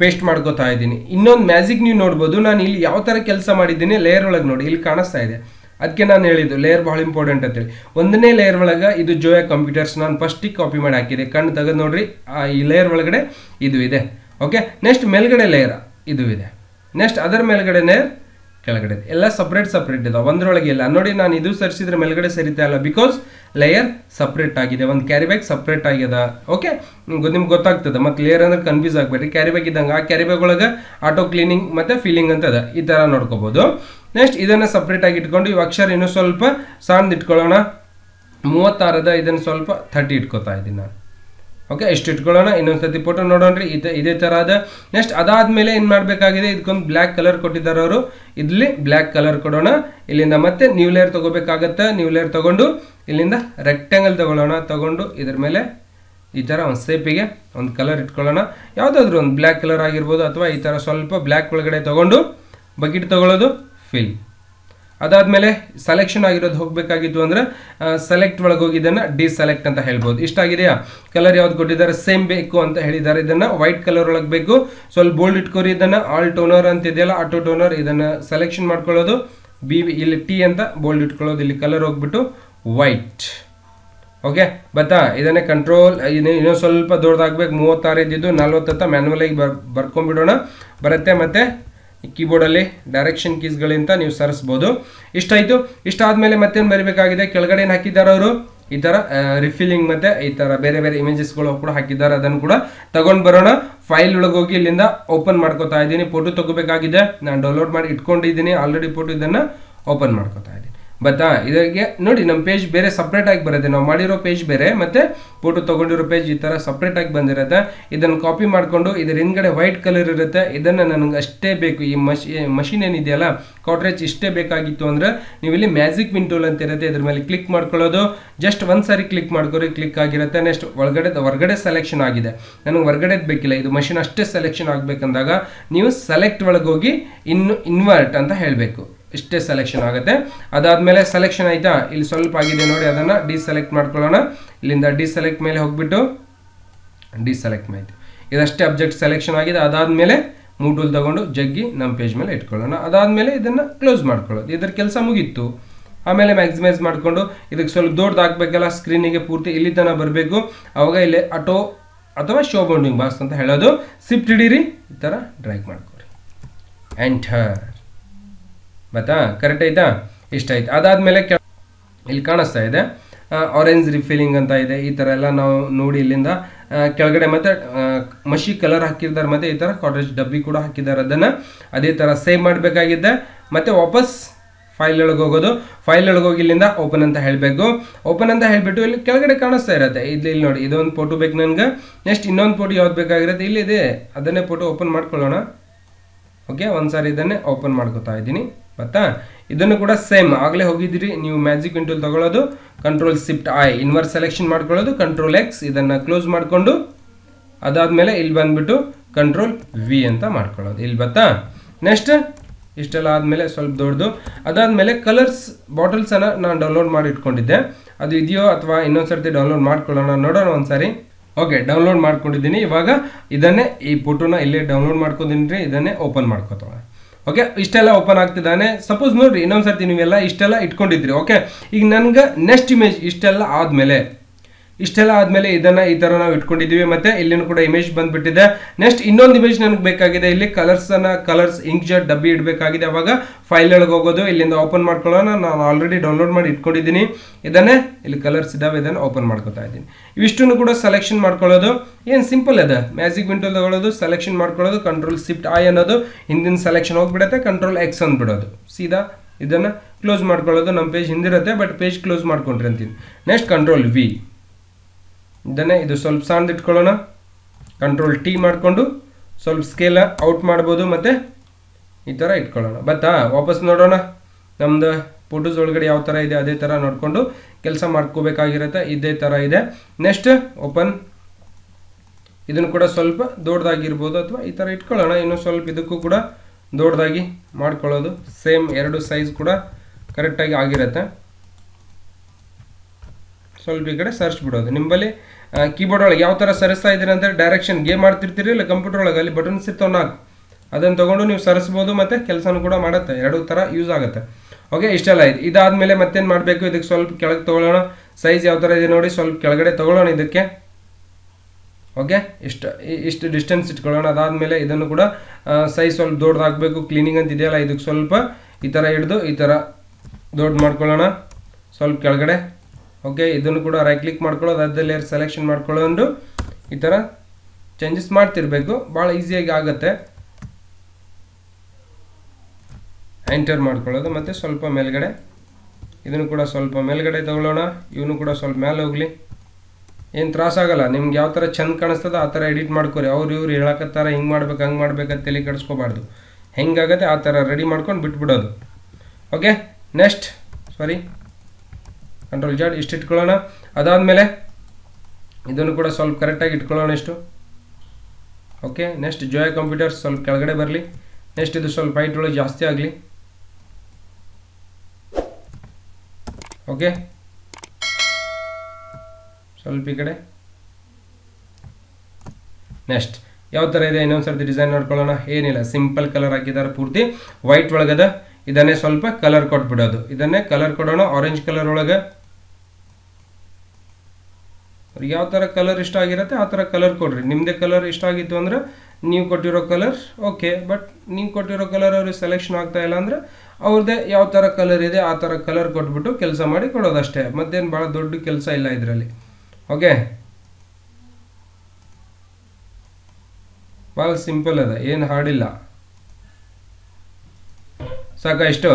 ಪೇಸ್ಟ್ ಮಾಡ್ಕೋತಾ ಇದ್ದೀನಿ. ಇನ್ನೊಂದು ಮ್ಯಾಜಿಕ್ ನೀವು ನೋಡ್ಬೋದು. ನಾನು ಇಲ್ಲಿ ಯಾವ ಥರ ಕೆಲಸ ಮಾಡಿದ್ದೀನಿ ಲೇಯರ್ ಒಳಗೆ ನೋಡಿ. ಇಲ್ಲಿ ಕಾಣಿಸ್ತಾ ಇದೆ. ಅದಕ್ಕೆ ನಾನು ಹೇಳಿದ್ದು ಲೇಯರ್ ಭಾಳ ಇಂಪಾರ್ಟೆಂಟ್ ಅಂತೇಳಿ. ಒಂದನೇ ಲೇಯರ್ ಒಳಗೆ ಇದು ಜೋಯಾ ಕಂಪ್ಯೂಟರ್ಸ್ ನಾನು ಫಸ್ಟಿಗೆ ಕಾಪಿ ಮಾಡಿ ಹಾಕಿದೆ. ಕಣ್ಣು ತೆಗೆದು ನೋಡ್ರಿ ಈ ಲೇಯರ್ ಒಳಗಡೆ ಇದು ಇದೆ. ಓಕೆ ನೆಕ್ಸ್ಟ್ ಮೇಲ್ಗಡೆ ಲೇಯರ್ ಇದು ಇದೆ. ನೆಕ್ಸ್ಟ್ ಅದರ ಮೇಲ್ಗಡೆನೆ ಕೆಳಗಡೆ. ಎಲ್ಲ ಸಪ್ರೇಟ್ ಸಪ್ರೇಟ್ ಇದೆ ಒಂದರೊಳಗೆ ಇಲ್ಲ. ನೋಡಿ, ನಾನು ಇದು ಸರಿಸಿದ್ರೆ ಮೇಲ್ಗಡೆ ಸರಿತಾ ಇಲ್ಲ ಬಿಕಾಸ್ ಲೇಯರ್ ಸಪ್ರೇಟ್ ಆಗಿದೆ. ಒಂದು ಕ್ಯಾರಿ ಬ್ಯಾಗ್ ಸಪ್ರೇಟ್ ಆಗ್ಯದ. ಓಕೆ ನಿಮ್ಗೆ ಗೊತ್ತಾಗ್ತದೆ. ಮತ್ತೆ ಲೇಯರ್ ಅಂದ್ರೆ ಕನ್ಫ್ಯೂಸ್ ಆಗಬೇಡ್ರಿ. ಕ್ಯಾರಿ ಬ್ಯಾಗ್ ಇದ್ದಂಗೆ ಆ ಕ್ಯಾರಿ ಬ್ಯಾಗ್ ಒಳಗೆ ಆಟೋ ಕ್ಲೀನಿಂಗ್ ಮತ್ತೆ ಫೀಲಿಂಗ್ ಅಂತ ಇದೆ. ಈ ಥರ ನೋಡ್ಕೋಬಹುದು ನೆಕ್ಸ್ಟ್ ಇದನ್ನ ಸಪ್ರೇಟ್ ಆಗಿ ಇಟ್ಕೊಂಡು ಈ ಅಕ್ಷರ ಇನ್ನೂ ಸ್ವಲ್ಪ ಸಣ್ಣದು ಇಟ್ಕೊಳ್ಳೋಣ ಮೂವತ್ತಾರದ ಇದನ್ನ ಸ್ವಲ್ಪ ಥರ್ಟಿ ಇಟ್ಕೋತಾ ಇದ್ದೀನಿ ನಾನು. ಓಕೆ ಇಷ್ಟು ಇಟ್ಕೊಳ್ಳೋಣ. ಇನ್ನೊಂದ್ಸತಿ ಫೋಟೋ ನೋಡೋಣ್ರಿ. ಇದೆ, ಇದೇ ಥರ ಅದ. ನೆಕ್ಸ್ಟ್ ಅದಾದ್ಮೇಲೆ ಏನು ಮಾಡಬೇಕಾಗಿದೆ? ಇದಕ್ಕೊಂದು ಬ್ಲ್ಯಾಕ್ ಕಲರ್ ಕೊಟ್ಟಿದ್ದಾರೆ ಅವರು. ಇಲ್ಲಿ ಬ್ಲ್ಯಾಕ್ ಕಲರ್ ಕೊಡೋಣ. ಇಲ್ಲಿಂದ ಮತ್ತೆ ನ್ಯೂ ಲೇಯರ್ ತಗೋಬೇಕಾಗತ್ತೆ. ನ್ಯೂ ಲೇಯರ್ ತಗೊಂಡು ಇಲ್ಲಿಂದ ರೆಕ್ಟ್ಯಾಂಗಲ್ ತಗೊಳ್ಳೋಣ. ತಗೊಂಡು ಇದ್ರ ಮೇಲೆ ಈ ಥರ ಒಂದು ಸೇಪಿಗೆ ಒಂದು ಕಲರ್ ಇಟ್ಕೊಳ್ಳೋಣ. ಯಾವುದಾದ್ರೂ ಒಂದು ಬ್ಲ್ಯಾಕ್ ಕಲರ್ ಆಗಿರ್ಬೋದು ಅಥವಾ ಈ ಥರ ಸ್ವಲ್ಪ ಬ್ಲ್ಯಾಕ್ ಒಳಗಡೆ ತಗೊಂಡು ಬಕೆಟ್ ತಗೊಳ್ಳೋದು ಫಿಲ್ ಅದಾದಮೇಲೆ ಸೆಲೆಕ್ಷನ್ ಆಗಿರೋದು ಹೋಗಬೇಕಾಗಿತ್ತು ಅಂದರೆ ಸೆಲೆಕ್ಟ್ ಒಳಗೆ ಹೋಗಿ ಇದನ್ನು ಡಿಸೆಲೆಕ್ಟ್ ಅಂತ ಹೇಳ್ಬೋದು. ಇಷ್ಟಾಗಿದೆಯಾ ಕಲರ್ ಯಾವ್ದು ಕೊಟ್ಟಿದ್ದಾರೆ? ಸೇಮ್ ಬೇಕು ಅಂತ ಹೇಳಿದ್ದಾರೆ. ಇದನ್ನು ವೈಟ್ ಕಲರ್ ಒಳಗೆ ಬೇಕು. ಸ್ವಲ್ಪ ಬೋಲ್ಡ್ ಇಟ್ಕೋರಿ, ಇದನ್ನು ಆಲ್ ಟೋನರ್ ಅಂತ ಇದೆಯಲ್ಲ ಆಟೋ ಟೋನರ್ ಇದನ್ನು ಸೆಲೆಕ್ಷನ್ ಮಾಡ್ಕೊಳ್ಳೋದು. ಬಿ ಇಲ್ಲಿ ಟಿ ಅಂತ ಬೋಲ್ಡ್ ಇಟ್ಕೊಳ್ಳೋದು. ಇಲ್ಲಿ ಕಲರ್ ಹೋಗ್ಬಿಟ್ಟು ವೈಟ್ ಓಕೆ ಬತ್ತಾ? ಇದನ್ನೇ ಕಂಟ್ರೋಲ್ ಇನ್ನೂ ಸ್ವಲ್ಪ ದೊಡ್ಡದಾಗಬೇಕು ಮೂವತ್ತಾರು ಇದ್ದಿದ್ದು ನಲ್ವತ್ತತ್ತ ಮ್ಯಾನ್ಯಲಾಗಿ ಬರ್ ಬರ್ಕೊಂಡ್ಬಿಡೋಣ ಬರುತ್ತೆ ಮತ್ತು ಕೀಬೋರ್ಡಲ್ಲಿ ಡೈರೆಕ್ಷನ್ ಕೀಸ್ಗಳಿಂದ ನೀವು ಸರಿಸ್ಬೋದು. ಇಷ್ಟಾಯಿತು. ಇಷ್ಟಾದಮೇಲೆ ಮತ್ತೇನು ಬರೀಬೇಕಾಗಿದೆ? ಕೆಳಗಡೆ ಏನು ಹಾಕಿದ್ದಾರೆ ಅವರು? ಈ ಥರ ರಿಫಿಲಿಂಗ್ ಮತ್ತು ಈ ಥರ ಬೇರೆ ಬೇರೆ ಇಮೇಜಸ್ಗಳು ಕೂಡ ಹಾಕಿದ್ದಾರೆ. ಅದನ್ನು ಕೂಡ ತಗೊಂಡು ಬರೋಣ. ಫೈಲ್ ಒಳಗೆ ಹೋಗಿ ಇಲ್ಲಿಂದ ಓಪನ್ ಮಾಡ್ಕೋತಾ ಇದ್ದೀನಿ. ಫೋಟೋ ತಗೋಬೇಕಾಗಿದೆ. ನಾನು ಡೌನ್ಲೋಡ್ ಮಾಡಿ ಇಟ್ಕೊಂಡಿದ್ದೀನಿ. ಆಲ್ರೆಡಿ ಫೋಟೋ ಇದನ್ನು ಓಪನ್ ಮಾಡ್ಕೋತಾ ಇದ್ದೀನಿ. ಬತ್ತಾ? ಇದಕ್ಕೆ ನೋಡಿ ನಮ್ಮ ಪೇಜ್ ಬೇರೆ ಸಪ್ರೇಟ್ ಆಗಿ ಬರುತ್ತೆ. ನಾವು ಮಾಡಿರೋ ಪೇಜ್ ಬೇರೆ, ಮತ್ತೆ ಫೋಟೋ ತಗೊಂಡಿರೋ ಪೇಜ್ ಈ ಥರ ಸಪ್ರೇಟ್ ಆಗಿ ಬಂದಿರುತ್ತೆ. ಇದನ್ನು ಕಾಪಿ ಮಾಡಿಕೊಂಡು ಇದರ ಹಿಂದ್ಗಡೆ ವೈಟ್ ಕಲರ್ ಇರುತ್ತೆ. ಇದನ್ನು ನನಗೆ ಅಷ್ಟೇ ಬೇಕು. ಈ ಮಷಿ ಮಷಿನ್ ಏನಿದೆಯಲ್ಲ ಕಾಟ್ರೇಜ್ ಇಷ್ಟೇ ಬೇಕಾಗಿತ್ತು ಅಂದರೆ ನೀವು ಇಲ್ಲಿ ಮ್ಯಾಜಿಕ್ ವಿಂಟೋಲ್ ಅಂತ ಇರುತ್ತೆ. ಇದ್ರ ಮೇಲೆ ಕ್ಲಿಕ್ ಮಾಡ್ಕೊಳ್ಳೋದು. ಜಸ್ಟ್ ಒಂದು ಸಾರಿ ಕ್ಲಿಕ್ ಮಾಡ್ಕೊರಿ ಕ್ಲಿಕ್ ಆಗಿರುತ್ತೆ. ನೆಕ್ಸ್ಟ್ ಒಳಗಡೆ, ಹೊರಗಡೆ ಸೆಲೆಕ್ಷನ್ ಆಗಿದೆ. ನನಗೆ ಹೊರಗಡೆ ಬೇಕಿಲ್ಲ. ಇದು ಮಷಿನ್ ಅಷ್ಟೇ ಸೆಲೆಕ್ಷನ್ ಆಗಬೇಕಂದಾಗ ನೀವು ಸೆಲೆಕ್ಟ್ ಒಳಗೋಗಿ ಇನ್ನು ಇನ್ವರ್ಟ್ ಅಂತ ಹೇಳಬೇಕು. ಇಷ್ಟೇ ಸೆಲೆಕ್ಷನ್ ಆಗುತ್ತೆ. ಅದಾದಮೇಲೆ ಸೆಲೆಕ್ಷನ್ ಆಯಿತಾ? ಇಲ್ಲಿ ಸ್ವಲ್ಪ ಆಗಿದೆ ನೋಡಿ, ಅದನ್ನು ಡಿಸೆಲೆಕ್ಟ್ ಮಾಡ್ಕೊಳ್ಳೋಣ. ಇಲ್ಲಿಂದ ಡಿಸೆಲೆಕ್ಟ್ ಮೇಲೆ ಹೋಗ್ಬಿಟ್ಟು ಡಿಸೆಲೆಕ್ಟ್ ಮಾಡಿ ಇದಷ್ಟೇ ಅಬ್ಜೆಕ್ಟ್ ಸೆಲೆಕ್ಷನ್ ಆಗಿದೆ. ಅದಾದಮೇಲೆ ಮೂಟೂಲ್ ತಗೊಂಡು ಜಗ್ಗಿ ನಮ್ಮ ಪೇಜ್ ಮೇಲೆ ಇಟ್ಕೊಳ್ಳೋಣ. ಅದಾದಮೇಲೆ ಇದನ್ನು ಕ್ಲೋಸ್ ಮಾಡ್ಕೊಳ್ಳೋದು. ಇದರ ಕೆಲಸ ಮುಗೀತು. ಆಮೇಲೆ ಮ್ಯಾಕ್ಸಿಮೈಸ್ ಮಾಡಿಕೊಂಡು ಇದಕ್ಕೆ ಸ್ವಲ್ಪ ದೊಡ್ಡದಾಗಬೇಕಲ್ಲ ಸ್ಕ್ರೀನಿಗೆ ಪೂರ್ತಿ ಇಲ್ಲಿ ತನಕ ಬರಬೇಕು. ಆವಾಗ ಇಲ್ಲಿ ಆಟೋ ಅಥವಾ ಶೋ ಬೌಂಡಿಂಗ್ ಬಾಸ್ ಅಂತ ಹೇಳೋದು. ಸಿಫ್ಟ್ ಹಿಡೀರಿ, ಈ ಥರ ಡ್ರ್ಯಾಗ್ ಮಾಡ್ಕೊರಿ ಎಂಟರ್ ಬತ್ತಾ? ಕರೆಕ್ಟ್ ಆಯ್ತಾ? ಇಷ್ಟ ಆಯ್ತು. ಅದಾದಮೇಲೆ ಕೆ ಇಲ್ಲಿ ಕಾಣಿಸ್ತಾ ಇದೆ. ಆರೆಂಜ್ ರಿಫಿಲಿಂಗ್ ಅಂತ ಇದೆ. ಈ ಥರ ಎಲ್ಲ ನಾವು ನೋಡಿ ಇಲ್ಲಿಂದ ಕೆಳಗಡೆ ಮತ್ತೆ ಮಷಿ ಕಲರ್ ಹಾಕಿದ್ದಾರೆ ಮತ್ತೆ ಈ ಥರ ಕಾಟೇಜ್ ಡಬ್ಬಿ ಕೂಡ ಹಾಕಿದ್ದಾರೆ ಅದನ್ನು. ಅದೇ ಥರ ಸೇವ್ ಮಾಡಬೇಕಾಗಿದೆ ಮತ್ತೆ ವಾಪಸ್ ಫೈಲ್ ಒಳಗೆ ಹೋಗೋದು. ಫೈಲ್ ಒಳಗೆ ಹೋಗಿ ಇಲ್ಲಿಂದ ಓಪನ್ ಅಂತ ಹೇಳಬೇಕು. ಓಪನ್ ಅಂತ ಹೇಳಿಬಿಟ್ಟು ಇಲ್ಲಿ ಕೆಳಗಡೆ ಕಾಣಿಸ್ತಾ ಇರುತ್ತೆ. ಇಲ್ಲಿ ಇಲ್ಲಿ ನೋಡಿ, ಇದೊಂದು ಫೋಟೋ ಬೇಕು ನನಗೆ. ನೆಕ್ಸ್ಟ್ ಇನ್ನೊಂದು ಫೋಟೋ ಯಾವ್ದು ಬೇಕಾಗಿರುತ್ತೆ? ಇಲ್ಲಿದೆ ಅದನ್ನೇ ಫೋಟೋ ಓಪನ್ ಮಾಡ್ಕೊಳ್ಳೋಣ. ಓಕೆ ಒಂದ್ಸಾರಿ ಇದನ್ನೇ ಓಪನ್ ಮಾಡ್ಕೋತಾ ಇದ್ದೀನಿ. ಗೊತ್ತಾ ಇದನ್ನು ಕೂಡ ಸೇಮ್ ಆಗಲೇ ಹೋಗಿದ್ದೀರಿ, ನೀವು ಮ್ಯಾಜಿಕ್ ಇಂಟೂಲ್ ತಗೊಳ್ಳೋದು control shift I inverse selection ಮಾಡ್ಕೊಳ್ಳೋದು ಕಂಟ್ರೋಲ್ ಎಕ್ಸ್ ಇದನ್ನು ಕ್ಲೋಸ್ ಮಾಡಿಕೊಂಡು, ಅದಾದಮೇಲೆ ಇಲ್ಲಿ ಬಂದ್ಬಿಟ್ಟು ಕಂಟ್ರೋಲ್ ವಿ ಅಂತ ಮಾಡ್ಕೊಳ್ಳೋದು. ಇಲ್ಲಿ ಬತ್ತಾ? ನೆಕ್ಸ್ಟ್ ಇಷ್ಟೆಲ್ಲ ಆದಮೇಲೆ ಸ್ವಲ್ಪ ದೊಡ್ಡದು. ಅದಾದಮೇಲೆ ಕಲರ್ಸ್ ಬಾಟಲ್ಸನ್ನು ನಾನು ಡೌನ್ಲೋಡ್ ಮಾಡಿ ಇಟ್ಕೊಂಡಿದ್ದೆ. ಅದು ಇದೆಯೋ ಅಥವಾ ಇನ್ನೊಂದು ಸರ್ತಿ ಡೌನ್ಲೋಡ್ ಮಾಡ್ಕೊಳ್ಳೋಣ, ನೋಡೋಣ ಒಂದ್ಸಾರಿ. ಓಕೆ ಡೌನ್ಲೋಡ್ ಮಾಡ್ಕೊಂಡಿದ್ದೀನಿ. ಇವಾಗ ಇದನ್ನೇ ಈ ಫೋಟೋನ ಇಲ್ಲೇ ಡೌನ್ಲೋಡ್ ಮಾಡ್ಕೊಂಡಿದ್ದೀನಿ, ಇದನ್ನೇ ಓಪನ್ ಮಾಡ್ಕೋತಾವೆ ಓಕೆ ಇಷ್ಟೆಲ್ಲ ಓಪನ್ ಆಗ್ತಿದ್ದಾನೆ. ಸಪೋಸ್ ನೋಡ್ರಿ ಇನ್ನೊಂದು ಸರ್ತಿ ನೀವೆಲ್ಲ ಇಷ್ಟೆಲ್ಲ ಇಟ್ಕೊಂಡಿದ್ರಿ ಓಕೆ ಈಗ ನನ್ಗೆ ನೆಕ್ಸ್ಟ್ ಇಮೇಜ್ ಇಷ್ಟೆಲ್ಲ ಆದಮೇಲೆ ಇಷ್ಟೆಲ್ಲ ಆದಮೇಲೆ ಇದನ್ನು ಈ ಥರ ನಾವು ಇಟ್ಕೊಂಡಿದ್ದೀವಿ. ಮತ್ತು ಇಲ್ಲಿನೂ ಕೂಡ ಇಮೇಜ್ ಬಂದುಬಿಟ್ಟಿದೆ. ನೆಕ್ಸ್ಟ್ ಇನ್ನೊಂದು ಇಮೇಜ್ ನನಗೆ ಬೇಕಾಗಿದೆ. ಇಲ್ಲಿ ಕಲರ್ಸನ್ನು ಕಲರ್ಸ್ ಇಂಕ್ ಜೆಟ್ ಡಬ್ಬಿ ಇಡಬೇಕಾಗಿದೆ. ಅವಾಗ ಫೈಲ್ ಒಳಗೆ ಹೋಗೋದು, ಇಲ್ಲಿಂದ ಓಪನ್ ಮಾಡ್ಕೊಳ್ಳೋಣ. ನಾನು ಆಲ್ರೆಡಿ ಡೌನ್ಲೋಡ್ ಮಾಡಿ ಇಟ್ಕೊಂಡಿದ್ದೀನಿ. ಇದನ್ನೇ ಇಲ್ಲಿ ಕಲರ್ಸ್ ಇದ್ದಾವೆ ಇದನ್ನು ಓಪನ್ ಮಾಡ್ಕೊತಾ ಇದ್ದೀನಿ. ಇವಿಷ್ಟನ್ನು ಕೂಡ ಸೆಲೆಕ್ಷನ್ ಮಾಡ್ಕೊಳ್ಳೋದು. ಏನು ಸಿಂಪಲ್ ಅದ ಮ್ಯಾಜಿಕ್ ವಿಂಟೋಲ್ ತಗೊಳ್ಳೋದು ಸೆಲೆಕ್ಷನ್ ಮಾಡ್ಕೊಳ್ಳೋದು ಕಂಟ್ರೋಲ್ ಸಿಫ್ಟ್ ಐ ಅನ್ನೋದು. ಹಿಂದಿನ ಸೆಲೆಕ್ಷನ್ ಹೋಗ್ಬಿಡುತ್ತೆ ಕಂಟ್ರೋಲ್ ಎಕ್ಸ್ ಅಂದ್ಬಿಡೋದು. ಸೀದಾ ಇದನ್ನು ಕ್ಲೋಸ್ ಮಾಡ್ಕೊಳ್ಳೋದು. ನಮ್ಮ ಪೇಜ್ ಹಿಂದಿರುತ್ತೆ ಬಟ್ ಪೇಜ್ ಕ್ಲೋಸ್ ಮಾಡ್ಕೊಂಡ್ರೆ ಅಂತೀನಿ ನೆಕ್ಸ್ಟ್ ಕಂಟ್ರೋಲ್ ವಿ ಇದನ್ನೇ ಇದು ಸ್ವಲ್ಪ ಸಣ್ಣದು ಇಟ್ಕೊಳ್ಳೋಣ ಕಂಟ್ರೋಲ್ ಟಿ ಮಾಡಿಕೊಂಡು ಸ್ವಲ್ಪ ಸ್ಕೇಲ ಔಟ್ ಮಾಡ್ಬೋದು ಮತ್ತು ಈ ಥರ ಇಟ್ಕೊಳ್ಳೋಣ. ಬತ್ತಾ? ವಾಪಸ್ ನೋಡೋಣ. ನಮ್ಮದು ಫೋಟೋಸ್ ಒಳಗಡೆ ಯಾವ ಥರ ಇದೆ ಅದೇ ಥರ ನೋಡಿಕೊಂಡು ಕೆಲಸ ಮಾಡ್ಕೋಬೇಕಾಗಿರುತ್ತೆ, ಇದೇ ಥರ ಇದೆ. ನೆಕ್ಸ್ಟ್ ಓಪನ್ ಇದನ್ನು ಕೂಡ ಸ್ವಲ್ಪ ದೊಡ್ಡದಾಗಿರ್ಬೋದು ಅಥವಾ ಈ ಥರ ಇಟ್ಕೊಳ್ಳೋಣ. ಇನ್ನು ಸ್ವಲ್ಪ ಇದಕ್ಕೂ ಕೂಡ ದೊಡ್ಡದಾಗಿ ಮಾಡ್ಕೊಳ್ಳೋದು. ಸೇಮ್ ಎರಡು ಸೈಜ್ ಕೂಡ ಕರೆಕ್ಟಾಗಿ ಆಗಿರುತ್ತೆ. ಸ್ವಲ್ಪ ಈ ಕಡೆ ಸರ್ಚ್ ಬಿಡೋದು. ನಿಮ್ಮಲ್ಲಿ ಕೀಬೋರ್ಡ್ ಒಳಗೆ ಯಾವ ಥರ ಸರಿಸ್ತಾ ಇದ್ದೀರಿ ಅಂದರೆ ಡೈರೆಕ್ಷನ್ ಗೇಮ್ ಮಾಡ್ತಿರ್ತೀರಿ ಇಲ್ಲ ಕಂಪ್ಯೂಟರ್ ಒಳಗೆ, ಅಲ್ಲಿ ಬಟನ್ಸ್ ಇರ್ತಾವ ನಾಲ್ಕು ಅದನ್ನು ತೊಗೊಂಡು ನೀವು ಸರಿಸ್ಬೋದು ಮತ್ತು ಕೆಲಸನೂ ಕೂಡ ಮಾಡುತ್ತೆ. ಎರಡು ಥರ ಯೂಸ್ ಆಗುತ್ತೆ. ಓಕೆ ಇಷ್ಟೆಲ್ಲ ಇದು ಇದಾದಮೇಲೆ ಮತ್ತೇನು ಮಾಡಬೇಕು? ಇದಕ್ಕೆ ಸ್ವಲ್ಪ ಕೆಳಗೆ ತೊಗೊಳ್ಳೋಣ. ಸೈಜ್ ಯಾವ ಥರ ಇದೆ ನೋಡಿ, ಸ್ವಲ್ಪ ಕೆಳಗಡೆ ತೊಗೊಳ್ಳೋಣ ಇದಕ್ಕೆ. ಓಕೆ ಇಷ್ಟು ಇಷ್ಟು ಡಿಸ್ಟೆನ್ಸ್ ಇಟ್ಕೊಳ್ಳೋಣ. ಅದಾದಮೇಲೆ ಇದನ್ನು ಕೂಡ ಸೈಜ್ ಸ್ವಲ್ಪ ದೊಡ್ಡದಾಗಬೇಕು ಕ್ಲೀನಿಂಗ್ ಅಂತ ಇದೆಯಲ್ಲ, ಇದಕ್ಕೆ ಸ್ವಲ್ಪ ಈ ಥರ ಹಿಡಿದು ಈ ಥರ ದೊಡ್ಡ ಮಾಡ್ಕೊಳ್ಳೋಣ. ಸ್ವಲ್ಪ ಕೆಳಗಡೆ. ಓಕೆ ಇದನ್ನು ಕೂಡ ರೈಟ್ ಕ್ಲಿಕ್ ಮಾಡ್ಕೊಳ್ಳೋದು ಅದಲ್ಲಿ ಸೆಲೆಕ್ಷನ್ ಮಾಡ್ಕೊಳ್ಳೋದು ಈ ಥರ ಚೇಂಜಸ್ ಮಾಡ್ತಿರ್ಬೇಕು. ಭಾಳ ಈಸಿಯಾಗಿ ಆಗುತ್ತೆ. ಎಂಟರ್ ಮಾಡ್ಕೊಳ್ಳೋದು ಮತ್ತು ಸ್ವಲ್ಪ ಮೇಲ್ಗಡೆ. ಇದನ್ನು ಕೂಡ ಸ್ವಲ್ಪ ಮೇಲ್ಗಡೆ ತಗೊಳ್ಳೋಣ. ಇವನು ಕೂಡ ಸ್ವಲ್ಪ ಮೇಲೆ ಹೋಗಲಿ. ಏನು ತ್ರಾಸಾಗಲ್ಲ ನಿಮ್ಗೆ ಯಾವ ಥರ ಚೆಂದ ಕಾಣಿಸ್ತದ ಆ ಥರ ಎಡಿಟ್ ಮಾಡ್ಕೊರಿ. ಅವ್ರು ಇವ್ರು ಹೇಳಕತ್ತಾರ, ಹಿಂಗೆ ಮಾಡ್ಬೇಕು, ಹಂಗೆ ಮಾಡ್ಬೇಕಂತ ತಲೆ ಕೆಡಿಸ್ಕೋಬಾರ್ದು. ಹೆಂಗಾಗತ್ತೆ ಆ ಥರ ರೆಡಿ ಮಾಡ್ಕೊಂಡು ಬಿಟ್ಬಿಡೋದು. Okay next sorry control Z ಇಷ್ಟು ಇಟ್ಕೊಳ್ಳೋಣ. ಅದಾದಮೇಲೆ ಇದನ್ನು ಕೂಡ ಸ್ವಲ್ಪ ಕರೆಕ್ಟಾಗಿ ಇಟ್ಕೊಳ್ಳೋಣ ಇಷ್ಟು. ಓಕೆ ನೆಕ್ಸ್ಟ್ ಜೋಯ ಕಂಪ್ಯೂಟರ್ಸ್ ಸ್ವಲ್ಪ ಕೆಳಗಡೆ ಬರಲಿ. ನೆಕ್ಸ್ಟ್ ಇದು ಸ್ವಲ್ಪ ಹೈಟ್ ಒಳಗೆ ಜಾಸ್ತಿ ಆಗಲಿ. ಓಕೆ ಸ್ವಲ್ಪ ಈ ಕಡೆ. ನೆಕ್ಸ್ಟ್ ಯಾವ ಥರ ಇದೆ? ಇನ್ನೊಂದು ಸರ್ತಿ ಡಿಸೈನ್ ನೋಡ್ಕೊಳ್ಳೋಣ. ಏನಿಲ್ಲ ಸಿಂಪಲ್ ಕಲರ್ ಹಾಕಿದ್ದಾರೆ ಪೂರ್ತಿ. ವೈಟ್ ಒಳಗದ, ಇದನ್ನೇ ಸ್ವಲ್ಪ ಕಲರ್ ಕೊಟ್ಬಿಡೋದು. ಇದನ್ನೇ ಕಲರ್ ಕೊಡೋಣ. ಆರೆಂಜ್ ಕಲರ್ ಒಳಗೆ. ಯಾವ ಥರ ಕಲರ್ ಇಷ್ಟ ಆಗಿರುತ್ತೆ ಆ ಥರ ಕಲರ್ ಕೊಡ್ರಿ. ನಿಮ್ಮದೇ ಕಲರ್ ಇಷ್ಟ ಆಗಿತ್ತು ಅಂದ್ರೆ ನೀವು ಕೊಟ್ಟಿರೋ ಕಲರ್ ಓಕೆ ಬಟ್ ನೀವು ಕೊಟ್ಟಿರೋ ಕಲರ್ ಅವ್ರಿಗೆ ಸೆಲೆಕ್ಷನ್ ಆಗ್ತಾ ಇಲ್ಲ ಅಂದ್ರೆ ಅವ್ರದ್ದೇ ಯಾವ ಥರ ಕಲರ್ ಇದೆ ಆ ಥರ ಕಲರ್ ಕೊಟ್ಬಿಟ್ಟು ಕೆಲಸ ಮಾಡಿ ಕೊಡೋದಷ್ಟೇ. ಮತ್ತೇನು ಭಾಳ ದೊಡ್ಡ ಕೆಲಸ ಇಲ್ಲ ಇದರಲ್ಲಿ. ಓಕೆ ಭಾಳ ಸಿಂಪಲ್ ಅದ, ಏನು ಹಾಡಿಲ್ಲ. ಸಾಕಾ ಇಷ್ಟು?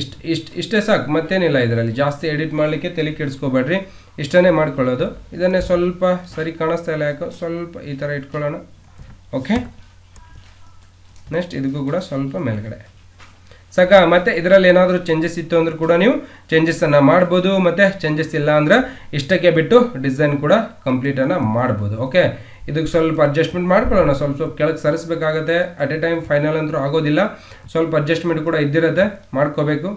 ಇಷ್ಟು ಇಷ್ಟು, ಇಷ್ಟೇ ಸಾಕು, ಮತ್ತೇನಿಲ್ಲ ಇದರಲ್ಲಿ. ಜಾಸ್ತಿ ಎಡಿಟ್ ಮಾಡಲಿಕ್ಕೆ ತಲೆ ಕೆಡಿಸ್ಕೋಬೇಡ್ರಿ. ಇಷ್ಟನ್ನೇ ಮಾಡ್ಕೊಳ್ಳೋದು. ಇದನ್ನೇ ಸ್ವಲ್ಪ ಸರಿ ಕಾಣಿಸ್ತಾ ಇಲ್ಲ ಯಾಕೋ, ಸ್ವಲ್ಪ ಈ ಥರ ಇಟ್ಕೊಳ್ಳೋಣ. ಓಕೆ ನೆಕ್ಸ್ಟ್ ಇದಕ್ಕೂ ಕೂಡ ಸ್ವಲ್ಪ ಮೇಲ್ಗಡೆ. ಸಾಕಾ, ಮತ್ತೆ ಇದರಲ್ಲಿ ಏನಾದರೂ ಚೇಂಜಸ್ ಇತ್ತು ಅಂದ್ರೂ ಕೂಡ ನೀವು ಚೇಂಜಸನ್ನು ಮಾಡ್ಬೋದು. ಮತ್ತು ಚೇಂಜಸ್ ಇಲ್ಲ ಅಂದ್ರೆ ಇಷ್ಟಕ್ಕೆ ಬಿಟ್ಟು ಡಿಸೈನ್ ಕೂಡ ಕಂಪ್ಲೀಟನ್ನು ಮಾಡ್ಬೋದು. ಓಕೆ ಇದಕ್ಕೆ ಸ್ವಲ್ಪ ಅಡ್ಜಸ್ಟ್ಮೆಂಟ್ ಮಾಡ್ಕೊಳ್ಳೋಣ. ಸ್ವಲ್ಪ ಸ್ವಲ್ಪ ಕೆಳಗೆ ಸರಿಸ್ಬೇಕಾಗತ್ತೆ. ಅಟ್ ಎ ಟೈಮ್ ಫೈನಲ್ ಅಂತೂ ಆಗೋದಿಲ್ಲ. ಸ್ವಲ್ಪ ಅಡ್ಜಸ್ಟ್ಮೆಂಟ್ ಕೂಡ ಇದ್ದಿರುತ್ತೆ. ಮಾಡ್ಕೋಬೇಕು.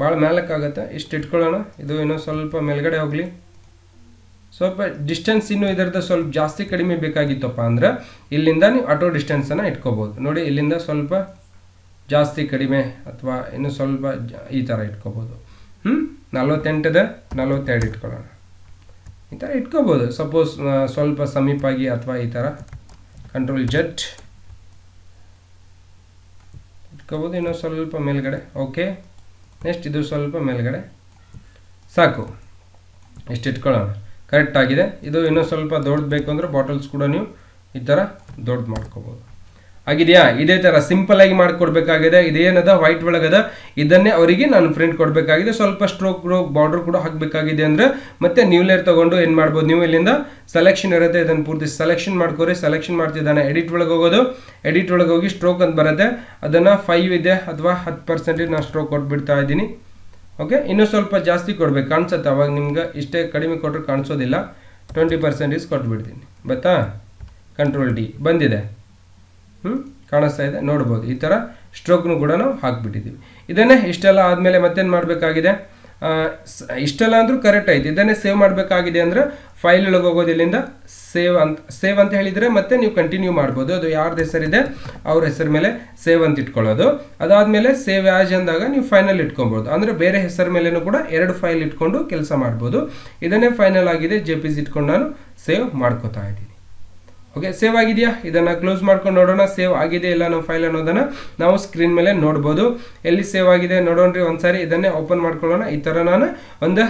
ಭಾಳ ಮೇಲಕ್ಕಾಗತ್ತೆ ಇಷ್ಟು ಇಟ್ಕೊಳ್ಳೋಣ. ಇದು ಇನ್ನೂ ಸ್ವಲ್ಪ ಮೇಲ್ಗಡೆ ಹೋಗಲಿ. ಸ್ವಲ್ಪ ಡಿಸ್ಟೆನ್ಸ್ ಇನ್ನೂ ಇದರದ್ದು ಸ್ವಲ್ಪ ಜಾಸ್ತಿ ಕಡಿಮೆ ಬೇಕಾಗಿತ್ತಪ್ಪ ಅಂದ್ರೆ ಇಲ್ಲಿಂದ ನೀವು ಆಟೋ ಡಿಸ್ಟೆನ್ಸನ್ನು ಇಟ್ಕೋಬೋದು. ನೋಡಿ, ಇಲ್ಲಿಂದ ಸ್ವಲ್ಪ ಜಾಸ್ತಿ ಕಡಿಮೆ ಅಥವಾ ಇನ್ನು ಸ್ವಲ್ಪ ಈ ಥರ ಇಟ್ಕೋಬೋದು. ಹ್ಞೂ ನಲ್ವತ್ತೆಂಟದ ನಲ್ವತ್ತೆರಡು ಇಟ್ಕೊಳ್ಳೋಣ. ಈ ಥರ ಇಟ್ಕೋಬೋದು. ಸಪೋಸ್ ಸ್ವಲ್ಪ ಸಮೀಪಾಗಿ ಅಥವಾ ಈ ಥರ ಕಂಟ್ರೋಲ್ ಜಟ್ ಇಟ್ಕೋಬೋದು. ಇನ್ನೂ ಸ್ವಲ್ಪ ಮೇಲ್ಗಡೆ. ಓಕೆ ನೆಕ್ಸ್ಟ್ ಇದು ಸ್ವಲ್ಪ ಮೇಲ್ಗಡೆ. ಸಾಕು. ಇಷ್ಟು ಇಟ್ಕೊಳ್ಳೋಣ. ಕರೆಕ್ಟ್ ಆಗಿದೆ. ಇದು ಇನ್ನೂ ಸ್ವಲ್ಪ ದೊಡ್ಡದು ಬೇಕು ಅಂದರೆ ಬಾಟಲ್ಸ್ ಕೂಡ ನೀವು ಈ ಥರ ದೊಡ್ಡ ಮಾಡ್ಕೋಬೋದು. ಆಗಿದೆಯಾ ಇದೇ ಥರ ಸಿಂಪಲ್ ಆಗಿ ಮಾಡಿಕೊಡ್ಬೇಕಾಗಿದೆ. ಇದೇನದ? ವೈಟ್ ಒಳಗದ. ಇದನ್ನೇ ಅವರಿಗೆ ನಾನು ಪ್ರಿಂಟ್ ಕೊಡಬೇಕಾಗಿದೆ. ಸ್ವಲ್ಪ ಸ್ಟ್ರೋಕ್ ಬಾರ್ಡರ್ ಕೂಡ ಹಾಕಬೇಕಾಗಿದೆ ಅಂದರೆ ಮತ್ತೆ ನ್ಯೂ ಲೇಯರ್ ತಗೊಂಡು ಏನು ಮಾಡ್ಬೋದು ನೀವು ಇಲ್ಲಿಂದ? ಸೆಲೆಕ್ಷನ್ ಇರುತ್ತೆ. ಇದನ್ನು ಪೂರ್ತಿ ಸೆಲೆಕ್ಷನ್ ಮಾಡ್ಕೋರಿ. ಸೆಲೆಕ್ಷನ್ ಮಾಡ್ತಿದ್ದಾನೆ. ಎಡಿಟ್ ಒಳಗೆ ಹೋಗೋದು. ಎಡಿಟ್ ಒಳಗೆ ಹೋಗಿ ಸ್ಟ್ರೋಕ್ ಅಂತ ಬರುತ್ತೆ. ಅದನ್ನು ಫೈವ್ ಇದೆ ಅಥವಾ ಹತ್ತು ಪರ್ಸೆಂಟೇಜ್ ನಾನು ಸ್ಟ್ರೋಕ್ ಕೊಟ್ಬಿಡ್ತಾ ಇದ್ದೀನಿ. ಓಕೆ ಇನ್ನೂ ಸ್ವಲ್ಪ ಜಾಸ್ತಿ ಕೊಡ್ಬೇಕು. ಕಾಣಿಸುತ್ತೆ? ಅವಾಗ ನಿಮ್ಗೆ ಇಷ್ಟೇ ಕಡಿಮೆ ಕೊಟ್ಟರೆ ಕಾಣಿಸೋದಿಲ್ಲ. ಟ್ವೆಂಟಿ ಪರ್ಸೆಂಟೇಜ್ ಕೊಟ್ಬಿಡ್ತೀನಿ. ಬತ್ತಾ? ಕಂಟ್ರೋಲ್ ಡಿ ಬಂದಿದೆ. ಕಾಣಿಸ್ತಾ ಇದೆ. ನೋಡ್ಬೋದು. ಈ ಥರ ಸ್ಟ್ರೋಕ್ನು ಕೂಡ ನಾವು ಹಾಕ್ಬಿಟ್ಟಿದ್ದೀವಿ. ಇದನ್ನೇ ಇಷ್ಟೆಲ್ಲ ಆದಮೇಲೆ ಮತ್ತೇನು ಮಾಡಬೇಕಾಗಿದೆ? ಇಷ್ಟೆಲ್ಲ ಅಂದರೂ ಕರೆಕ್ಟ್ ಆಯ್ತು. ಇದನ್ನೇ ಸೇವ್ ಮಾಡಬೇಕಾಗಿದೆ ಅಂದರೆ ಫೈಲ್ ಒಳಗೆ ಹೋಗೋದು ಇಲ್ಲಿಂದ ಸೇವ್ ಅಂತ ಸೇವ್ ಅಂತ ಹೇಳಿದರೆ ಮತ್ತೆ ನೀವು ಕಂಟಿನ್ಯೂ ಮಾಡ್ಬೋದು. ಅದು ಯಾರ್ದು ಹೆಸರಿದೆ ಅವ್ರ ಹೆಸರು ಮೇಲೆ ಸೇವ್ ಅಂತ ಇಟ್ಕೊಳ್ಳೋದು. ಅದಾದಮೇಲೆ ಸೇವ್ ಆ್ಯಜ್ ಅಂದಾಗ ನೀವು ಫೈನಲ್ ಇಟ್ಕೊಬೋದು. ಅಂದರೆ ಬೇರೆ ಹೆಸರ ಮೇಲೇನೂ ಕೂಡ ಎರಡು ಫೈಲ್ ಇಟ್ಕೊಂಡು ಕೆಲಸ ಮಾಡ್ಬೋದು. ಇದನ್ನೇ ಫೈನಲ್ ಆಗಿದೆ. ಜೆ ಪಿ ಸಿ ಇಟ್ಕೊಂಡು ನಾನು ಸೇವ್ ಮಾಡ್ಕೋತಾ ಇದ್ದೀನಿ. ಓಕೆ ಸೇವ್ ಆಗಿದೆಯಾ? ಇದನ್ನು ಕ್ಲೋಸ್ ಮಾಡ್ಕೊಂಡು ನೋಡೋಣ. ಸೇವ್ ಆಗಿದೆ ಇಲ್ಲ ನಮ್ಮ ಫೈಲ್ ಅನ್ನೋದನ್ನು ನಾವು ಸ್ಕ್ರೀನ್ ಮೇಲೆ ನೋಡ್ಬೋದು. ಎಲ್ಲಿ ಸೇವ್ ಆಗಿದೆ ನೋಡೋಣ್ರಿ ಒಂದ್ಸಾರಿ. ಇದನ್ನೇ ಓಪನ್ ಮಾಡ್ಕೊಳ್ಳೋಣ. ಈ ಥರ ನಾನು ಒಂದು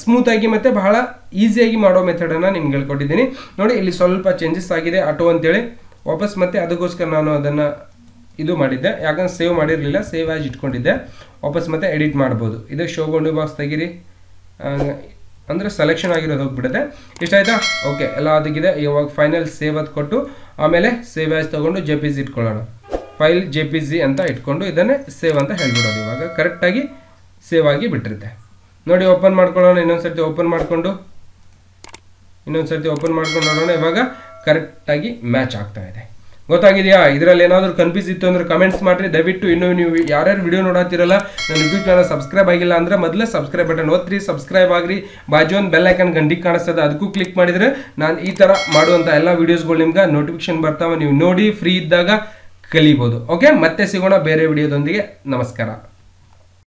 ಸ್ಮೂತಾಗಿ ಮತ್ತು ಬಹಳ ಈಸಿಯಾಗಿ ಮಾಡೋ ಮೆಥಡನ್ನು ನಿಮ್ಗೆ ಹೇಳ್ಕೊಟ್ಟಿದ್ದೀನಿ. ನೋಡಿ, ಇಲ್ಲಿ ಸ್ವಲ್ಪ ಚೇಂಜಸ್ ಆಗಿದೆ. ಆಟೋ ಅಂತೇಳಿ ವಾಪಸ್ ಮತ್ತೆ ಅದಕ್ಕೋಸ್ಕರ ನಾನು ಅದನ್ನು ಇದು ಮಾಡಿದ್ದೆ. ಯಾಕಂದ್ರೆ ಸೇವ್ ಮಾಡಿರಲಿಲ್ಲ. ಸೇವ್ ಆಗಿ ಇಟ್ಕೊಂಡಿದ್ದೆ. ವಾಪಸ್ ಮತ್ತೆ ಎಡಿಟ್ ಮಾಡ್ಬೋದು. ಇದು ಶೋ ಗೊಂಡು ಬಾಕ್ಸ್ ತೆಗೀರಿ. ಅಂದರೆ ಸೆಲೆಕ್ಷನ್ ಆಗಿರೋದು ಹೋಗ್ಬಿಡುತ್ತೆ. ಇಷ್ಟ ಆಯ್ತಾ? ಓಕೆ ಎಲ್ಲ ಅದಕ್ಕಿದೆ ಇವಾಗ ಫೈನಲ್ ಸೇವ್ ಅದು ಕೊಟ್ಟು, ಆಮೇಲೆ ಸೇವ್ ಆಸ್ ತೊಗೊಂಡು ಜೆ ಪಿ ಜಿ ಇಟ್ಕೊಳ್ಳೋಣ. ಫೈಲ್ ಜೆ ಪಿ ಜಿ ಅಂತ ಇಟ್ಕೊಂಡು ಇದನ್ನೇ ಸೇವ್ ಅಂತ ಹೇಳ್ಬಿಡೋದು ಇವಾಗ. ಕರೆಕ್ಟಾಗಿ ಸೇವ್ ಆಗಿ ಬಿಟ್ಟಿರುತ್ತೆ. ನೋಡಿ ಓಪನ್ ಮಾಡ್ಕೊಳ್ಳೋಣ ಇನ್ನೊಂದು ಸರ್ತಿ ಓಪನ್ ಮಾಡಿಕೊಂಡು. ಇನ್ನೊಂದು ಸರ್ತಿ ಓಪನ್ ಮಾಡ್ಕೊಂಡು ನೋಡೋಣ. ಇವಾಗ ಕರೆಕ್ಟಾಗಿ ಮ್ಯಾಚ್ ಆಗ್ತಾ ಇದೆ. ಗೊತ್ತಾಗಿದೆಯಾ? ಇದರಲ್ಲಿ ಏನಾದರೂ ಕನ್ಫ್ಯೂಸ್ ಇತ್ತು ಅಂದ್ರೆ ಕಮೆಂಟ್ಸ್ ಮಾಡಿರಿ. ದಯವಿಟ್ಟು ಇನ್ನೂ ನೀವು ಯಾರ್ಯಾರು ವಿಡಿಯೋ ನೋಡತ್ತಿರಲ್ಲ ನನ್ನ ಯೂಟ್ಯೂಬ್ ಚಾನಲ್ ಸಬ್ಸ್ಕ್ರೈಬ್ ಆಗಿಲ್ಲ ಅಂದ್ರೆ ಮೊದಲೇ ಸಬ್ಸ್ಕ್ರೈಬ್ ಬಟನ್ ಒತ್ತಿರಿ ಸಬ್ಸ್ಕ್ರೈಬ್ ಆಗ್ರಿ. ಬಾಜು ಒಂದು ಬೆಲ್ ಐಕನ್ ಗಂಟಿಗೆ ಕಾಣಿಸ್ತದೆ, ಅದಕ್ಕೂ ಕ್ಲಿಕ್ ಮಾಡಿದರೆ ನಾನು ಈ ಥರ ಮಾಡುವಂಥ ಎಲ್ಲ ವೀಡಿಯೋಸ್ಗಳು ನಿಮ್ಗೆ ನೋಟಿಫಿಕೇಶನ್ ಬರ್ತಾವೆ, ನೀವು ನೋಡಿ ಫ್ರೀ ಇದ್ದಾಗ ಕಲಿಬೋದು. ಓಕೆ ಮತ್ತೆ ಸಿಗೋಣ ಬೇರೆ ವಿಡಿಯೋದೊಂದಿಗೆ ನಮಸ್ಕಾರ.